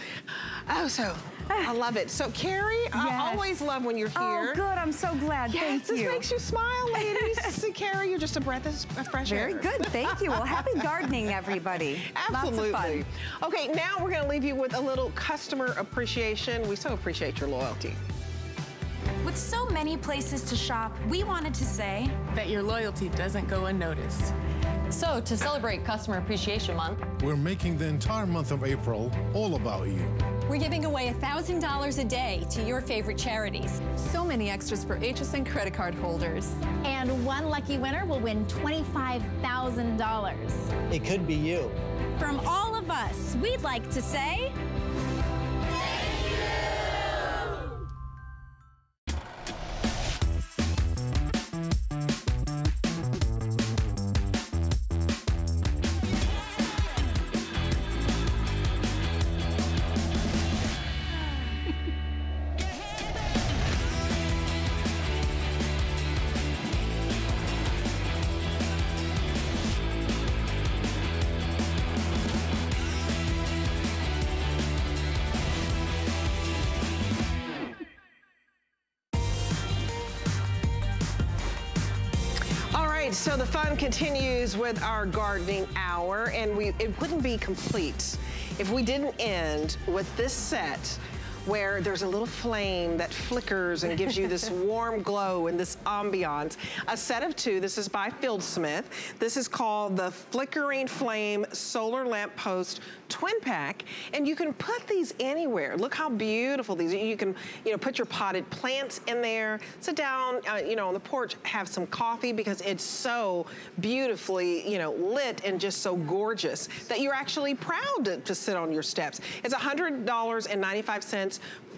oh, so I love it. So Carrie, I always love when you're oh, here. Oh, good. I'm so glad. Yes, Thank this you. makes you smile, ladies. See, Carrie, you're just a breath of fresh Very air. Very good. Thank you. Well, happy gardening, everybody. Absolutely. Lots of fun. Okay, now we're going to leave you with a little customer appreciation. We so appreciate your loyalty. With so many places to shop, we wanted to say, that your loyalty doesn't go unnoticed. So, to celebrate Customer Appreciation Month, We're making the entire month of April all about you. We're giving away $1,000 a day to your favorite charities. So many extras for HSN credit card holders. And one lucky winner will win $25,000. It could be you. From all of us, we'd like to say, with our gardening hour and we it wouldn't be complete if we didn't end with this set where there's a little flame that flickers and gives you this warm glow and this ambiance. A set of two, this is by Fieldsmith. This is called the Flickering Flame Solar Lamp Post Twin Pack, and you can put these anywhere. Look how beautiful these are. You can, you know, put your potted plants in there, sit down, uh, you know, on the porch, have some coffee because it's so beautifully, you know, lit and just so gorgeous that you're actually proud to, to sit on your steps. It's $100.95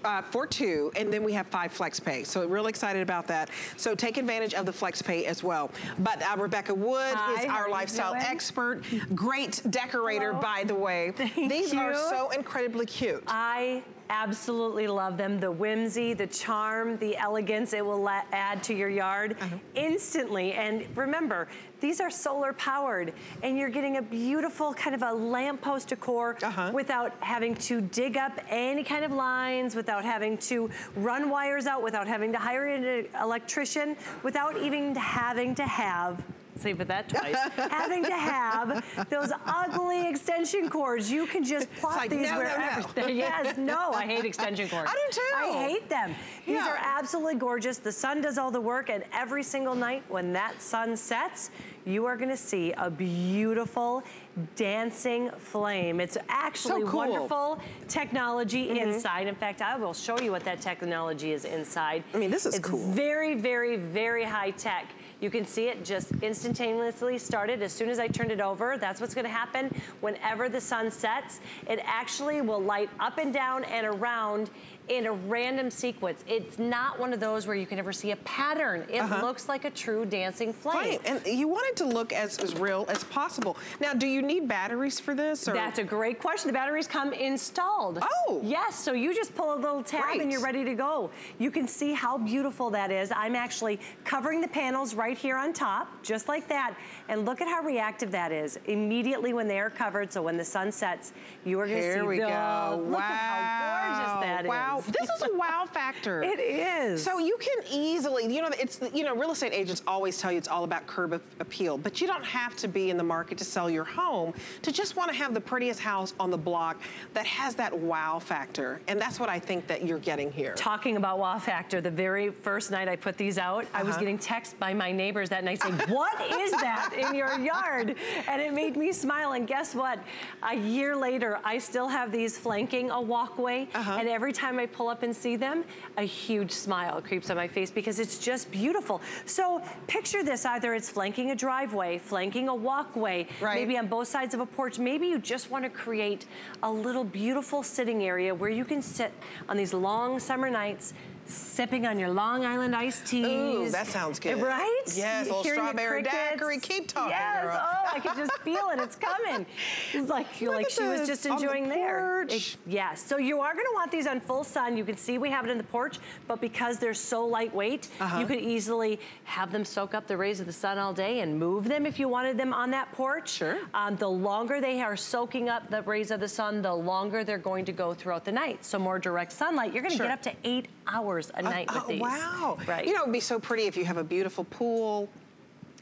uh, for two, and then we have five flex pay. So really excited about that. So take advantage of the flex pay as well. But uh, Rebekah Wood Hi, is our lifestyle expert, great decorator, Hello. by the way. Thank These you. are so incredibly cute. I absolutely love them. The whimsy, the charm, the elegance it will add to your yard uh -huh. instantly. And remember, these are solar powered and you're getting a beautiful kind of a lamppost decor uh -huh. without having to dig up any kind of lines, without having to run wires out, without having to hire an electrician, without even having to have sleep with that twice. Having to have those ugly extension cords. You can just plop like, these no, wherever. No, no. yes, no, I hate extension cords. I do too. I hate them. These yeah. are absolutely gorgeous. The sun does all the work and every single night when that sun sets, you are gonna see a beautiful dancing flame. It's actually so cool. wonderful technology mm -hmm. inside. In fact, I will show you what that technology is inside. I mean, this is it's cool. very, very, very high tech. You can see it just instantaneously started. As soon as I turned it over, that's what's gonna happen whenever the sun sets. It actually will light up and down and around in a random sequence. It's not one of those where you can ever see a pattern. It uh -huh. looks like a true dancing flame. Right, and you want it to look as, as real as possible. Now, do you need batteries for this? Or? That's a great question. The batteries come installed. Oh. Yes, so you just pull a little tab Great. and you're ready to go. You can see how beautiful that is. I'm actually covering the panels right here on top, just like that. And look at how reactive that is. Immediately when they are covered, so when the sun sets, you are gonna here see we the, go. look wow. at how gorgeous that wow. is. This is a wow factor. It is. So you can easily, you know, it's, you know, real estate agents always tell you it's all about curb appeal, but you don't have to be in the market to sell your home to just want to have the prettiest house on the block that has that wow factor. And that's what I think that you're getting here. Talking about wow factor, the very first night I put these out, uh -huh. I was uh-huh. getting texts by my neighbors that night saying, what is that in your yard? And it made me smile. And guess what? A year later, I still have these flanking a walkway. Uh -huh. And every time I pull up and see them, a huge smile creeps on my face because it's just beautiful. So picture this, either it's flanking a driveway, flanking a walkway, right. maybe on both sides of a porch. Maybe you just want to create a little beautiful sitting area where you can sit on these long summer nights, sipping on your Long Island iced teas. Ooh, that sounds good. Right? Yes, a little strawberry daiquiri. Keep talking, Yes, girl. oh, I can just feel it. It's coming. It's like, like she was just enjoying the there. It, yes, so you are gonna want these on full sun. You can see we have it in the porch, but because they're so lightweight, uh -huh. you could easily have them soak up the rays of the sun all day and move them if you wanted them on that porch. Sure. Um, the longer they are soaking up the rays of the sun, the longer they're going to go throughout the night. So more direct sunlight, you're gonna sure. get up to eight hours a night uh, with these. Wow. Right. You know, it'd be so pretty if you have a beautiful pool,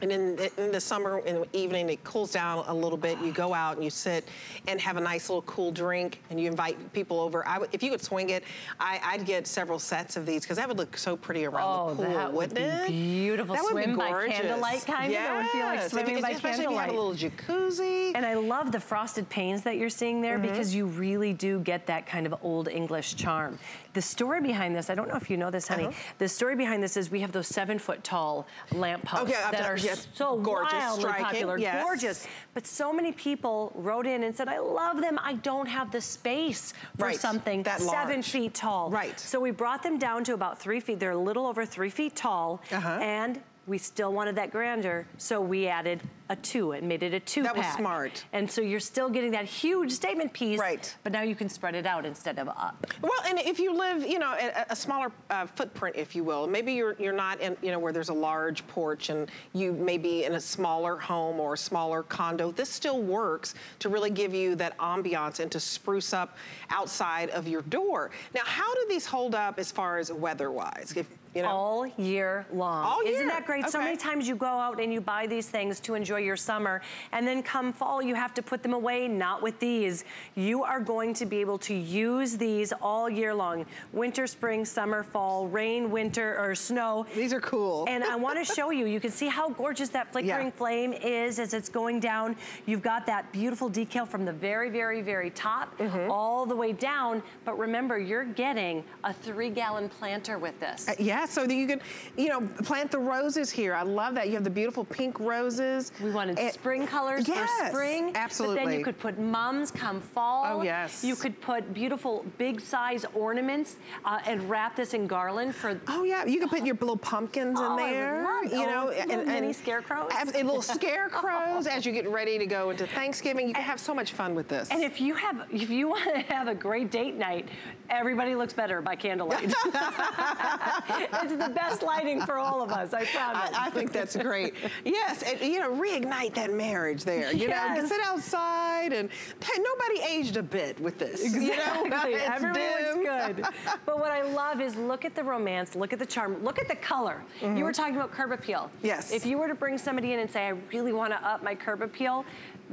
and in the, in the, summer, in the evening, it cools down a little bit. You go out and you sit and have a nice little cool drink and you invite people over. I if you could swing it, I, would get several sets of these because that would look so pretty around oh, the pool, that wouldn't would it? beautiful. That Swim would be by candlelight kind yes. of. It would feel like swimming if, by especially candlelight. If you have a little jacuzzi. And I love the frosted panes that you're seeing there mm -hmm. because you really do get that kind of old English charm. The story behind this, I don't know if you know this, honey. Uh -huh. The story behind this is we have those seven foot tall lamp posts okay, that are yes, so gorgeous, popular, yes. gorgeous. But so many people wrote in and said, I love them. I don't have the space for right. something that seven large. feet tall. Right. So we brought them down to about three feet. They're a little over three feet tall. Uh -huh. And we still wanted that grandeur, so we added a two and made it a two That pack. was smart. And so you're still getting that huge statement piece. Right. But now you can spread it out instead of up. Well, and if you live, you know, a, a smaller uh, footprint, if you will, maybe you're you're not in, you know, where there's a large porch and you may be in a smaller home or a smaller condo, this still works to really give you that ambiance and to spruce up outside of your door. Now, how do these hold up as far as weather-wise? You know? All year long. All year. Isn't that great? Okay. So many times you go out and you buy these things to enjoy your summer, and then come fall, you have to put them away, not with these. You are going to be able to use these all year long. Winter, spring, summer, fall, rain, winter, or snow. These are cool. And I wanna show you, you can see how gorgeous that flickering yeah. flame is as it's going down. You've got that beautiful decal from the very, very, very top mm -hmm. all the way down. But remember, you're getting a three gallon planter with this. Uh, yeah, so that you can, you know, plant the roses here. I love that. You have the beautiful pink roses. We wanted and, spring colors yes, for spring. absolutely. But then you could put mums come fall. Oh, yes. You could put beautiful big size ornaments uh, and wrap this in garland for... Oh, yeah. You could put your little pumpkins oh, in there. Love, you know, and, and, mini scarecrows. And little scarecrows as you get ready to go into Thanksgiving. You can have so much fun with this. And if you have, if you want to have a great date night, everybody looks better by candlelight. it's the best lighting for all of us, I promise. I, I think that's great. Yes, and, you know, reignite that marriage there. You yes. know, sit outside and nobody aged a bit with this. Exactly. You know, Everyone looks good. but what I love is look at the romance, look at the charm, look at the color. Mm -hmm. You were talking about curb appeal. Yes. If you were to bring somebody in and say, I really want to up my curb appeal,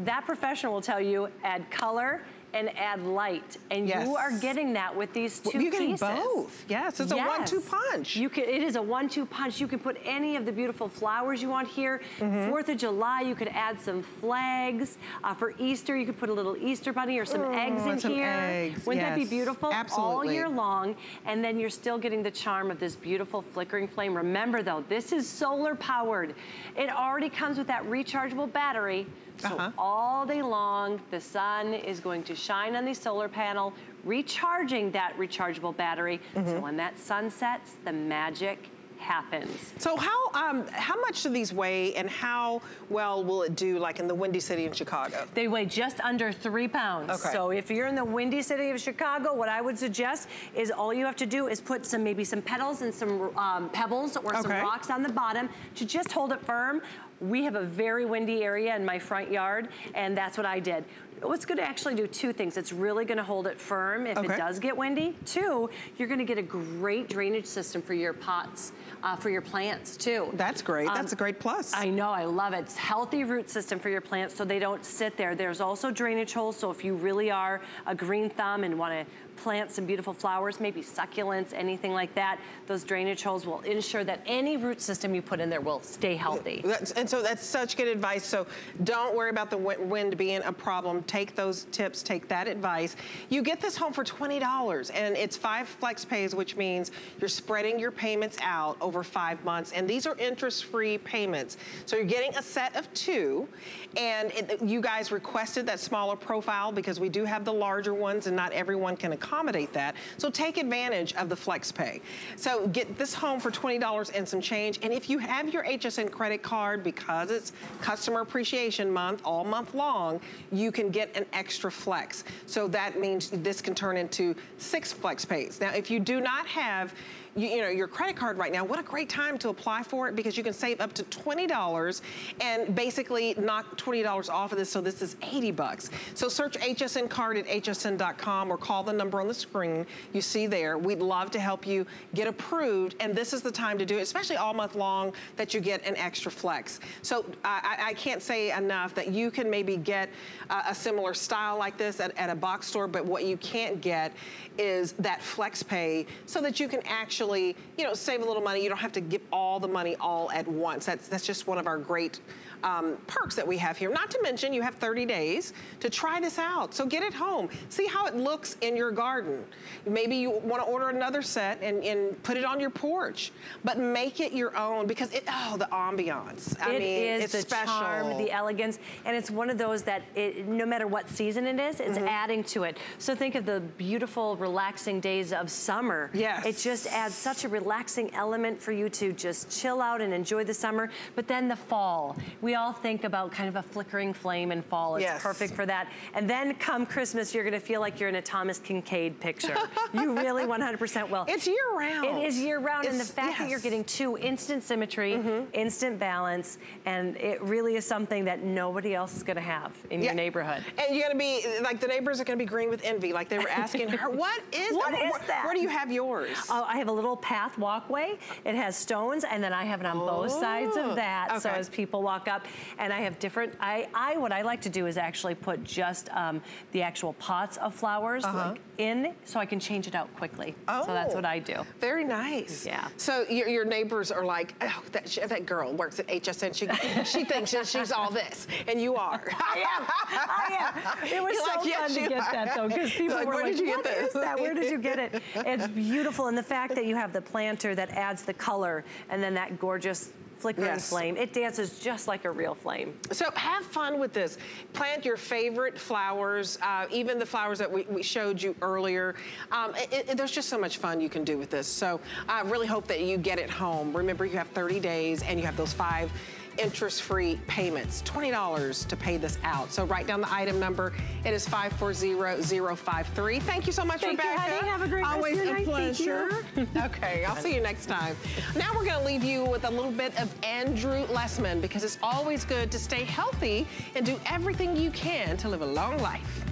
that professional will tell you add color, and add light. And yes. you are getting that with these two well, You're getting pieces. both. Yes, it's yes. a one-two punch. You can, it is a one-two punch. You can put any of the beautiful flowers you want here. Mm -hmm. Fourth of July, you could add some flags. Uh, for Easter, you could put a little Easter bunny or some oh, eggs in some here. Eggs. Wouldn't yes. that be beautiful? Absolutely. All year long. And then you're still getting the charm of this beautiful flickering flame. Remember though, this is solar powered. It already comes with that rechargeable battery so uh -huh. all day long, the sun is going to shine on the solar panel, recharging that rechargeable battery. Mm -hmm. So mm-hmm. when that sun sets, the magic happens. So how um, how much do these weigh and how well will it do like in the Windy City in Chicago? They weigh just under three pounds. Okay. So if you're in the Windy City of Chicago, what I would suggest is all you have to do is put some maybe some petals and some um, pebbles or okay. some rocks on the bottom to just hold it firm. We have a very windy area in my front yard, and that's what I did. It's gonna actually do two things. It's really gonna hold it firm if okay. it does get windy. Two, you're gonna get a great drainage system for your pots, uh, for your plants too. That's great, um, that's a great plus. I know, I love it. It's healthy root system for your plants so they don't sit there. There's also drainage holes, so if you really are a green thumb and wanna plant some beautiful flowers, maybe succulents, anything like that, those drainage holes will ensure that any root system you put in there will stay healthy. That's, and so that's such good advice. So don't worry about the wind being a problem. Take those tips, take that advice. You get this home for $20 and it's five flex pays, which means you're spreading your payments out over five months. And these are interest-free payments. So you're getting a set of two and it, you guys requested that smaller profile because we do have the larger ones and not everyone can accommodate that. So take advantage of the flex pay. So get this home for $20 and some change. And if you have your HSN credit card, because it's customer appreciation month, all month long, you can get an extra flex. So that means this can turn into six flex pays. Now, if you do not have you, you, know, your credit card right now, what a great time to apply for it because you can save up to $20 and basically knock $20 off of this. So this is 80 bucks. So search HSN card at hsn.com or call the number on the screen you see there. We'd love to help you get approved. And this is the time to do it, especially all month long that you get an extra flex. So I, I can't say enough that you can maybe get a, a similar style like this at, at a box store, but what you can't get is that flex pay so that you can actually, you know, save a little money. You don't have to give all the money all at once. That's, that's just one of our great um, perks that we have here. Not to mention you have 30 days to try this out. So get it home. See how it looks in your garden. Maybe you want to order another set and, and, put it on your porch, but make it your own because it, oh, the ambiance. I it mean, is it's the special. charm, the elegance, and it's one of those that it, no matter what season it is, it's mm -hmm. adding to it. So think of the beautiful, relaxing days of summer. Yes. It just adds such a relaxing element for you to just chill out and enjoy the summer. But then the fall. We we all think about kind of a flickering flame in fall. It's Yes. perfect for that. And then come Christmas, you're gonna feel like you're in a Thomas Kinkade picture. you really 100% will. It's year round. It is year round, and the It's- fact that you're getting two instant symmetry, mm-hmm. instant balance, and it really is something that nobody else is gonna have in your neighborhood. And you're gonna be, like the neighbors are gonna be green with envy. Like they were asking her, what is What that? is Where- that? Where do you have yours? Oh, I have a little path walkway. It has stones, and then I have it on both sides Oh, of that. So as people walk up, and I have different. I, I what I like to do is actually put just um, the actual pots of flowers Uh-huh. like, in, so I can change it out quickly. Oh. So that's Oh. what I do. Very nice. Yeah. So your, your neighbors are like, oh, that, that girl works at HSN. She, she thinks she's all this, and you are. I am. I am. It was You're so like, yes, fun to get are. that though, because people Like, were where like, did you get this?" is that? Where did you get it?" It's beautiful, and the fact that you have the planter that adds the color, and then that gorgeous flickering Yes. flame. It dances just like a real flame. So have fun with this. Plant your favorite flowers, uh, even the flowers that we, we showed you earlier. Um, it, it- there's just so much fun you can do with this. So I really hope that you get it home. Remember, you have 30 days and you have those five interest-free payments, $20 to pay this out. So write down the item number. It is 540053. Thank you so much, Thank you, Rebekah. honey. Have a great rest of Always your a night. Pleasure. okay, I'll see you next time. Now we're going to leave you with a little bit of Andrew Lessman because it's always good to stay healthy and do everything you can to live a long life.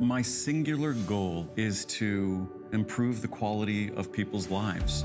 My singular goal is to improve the quality of people's lives.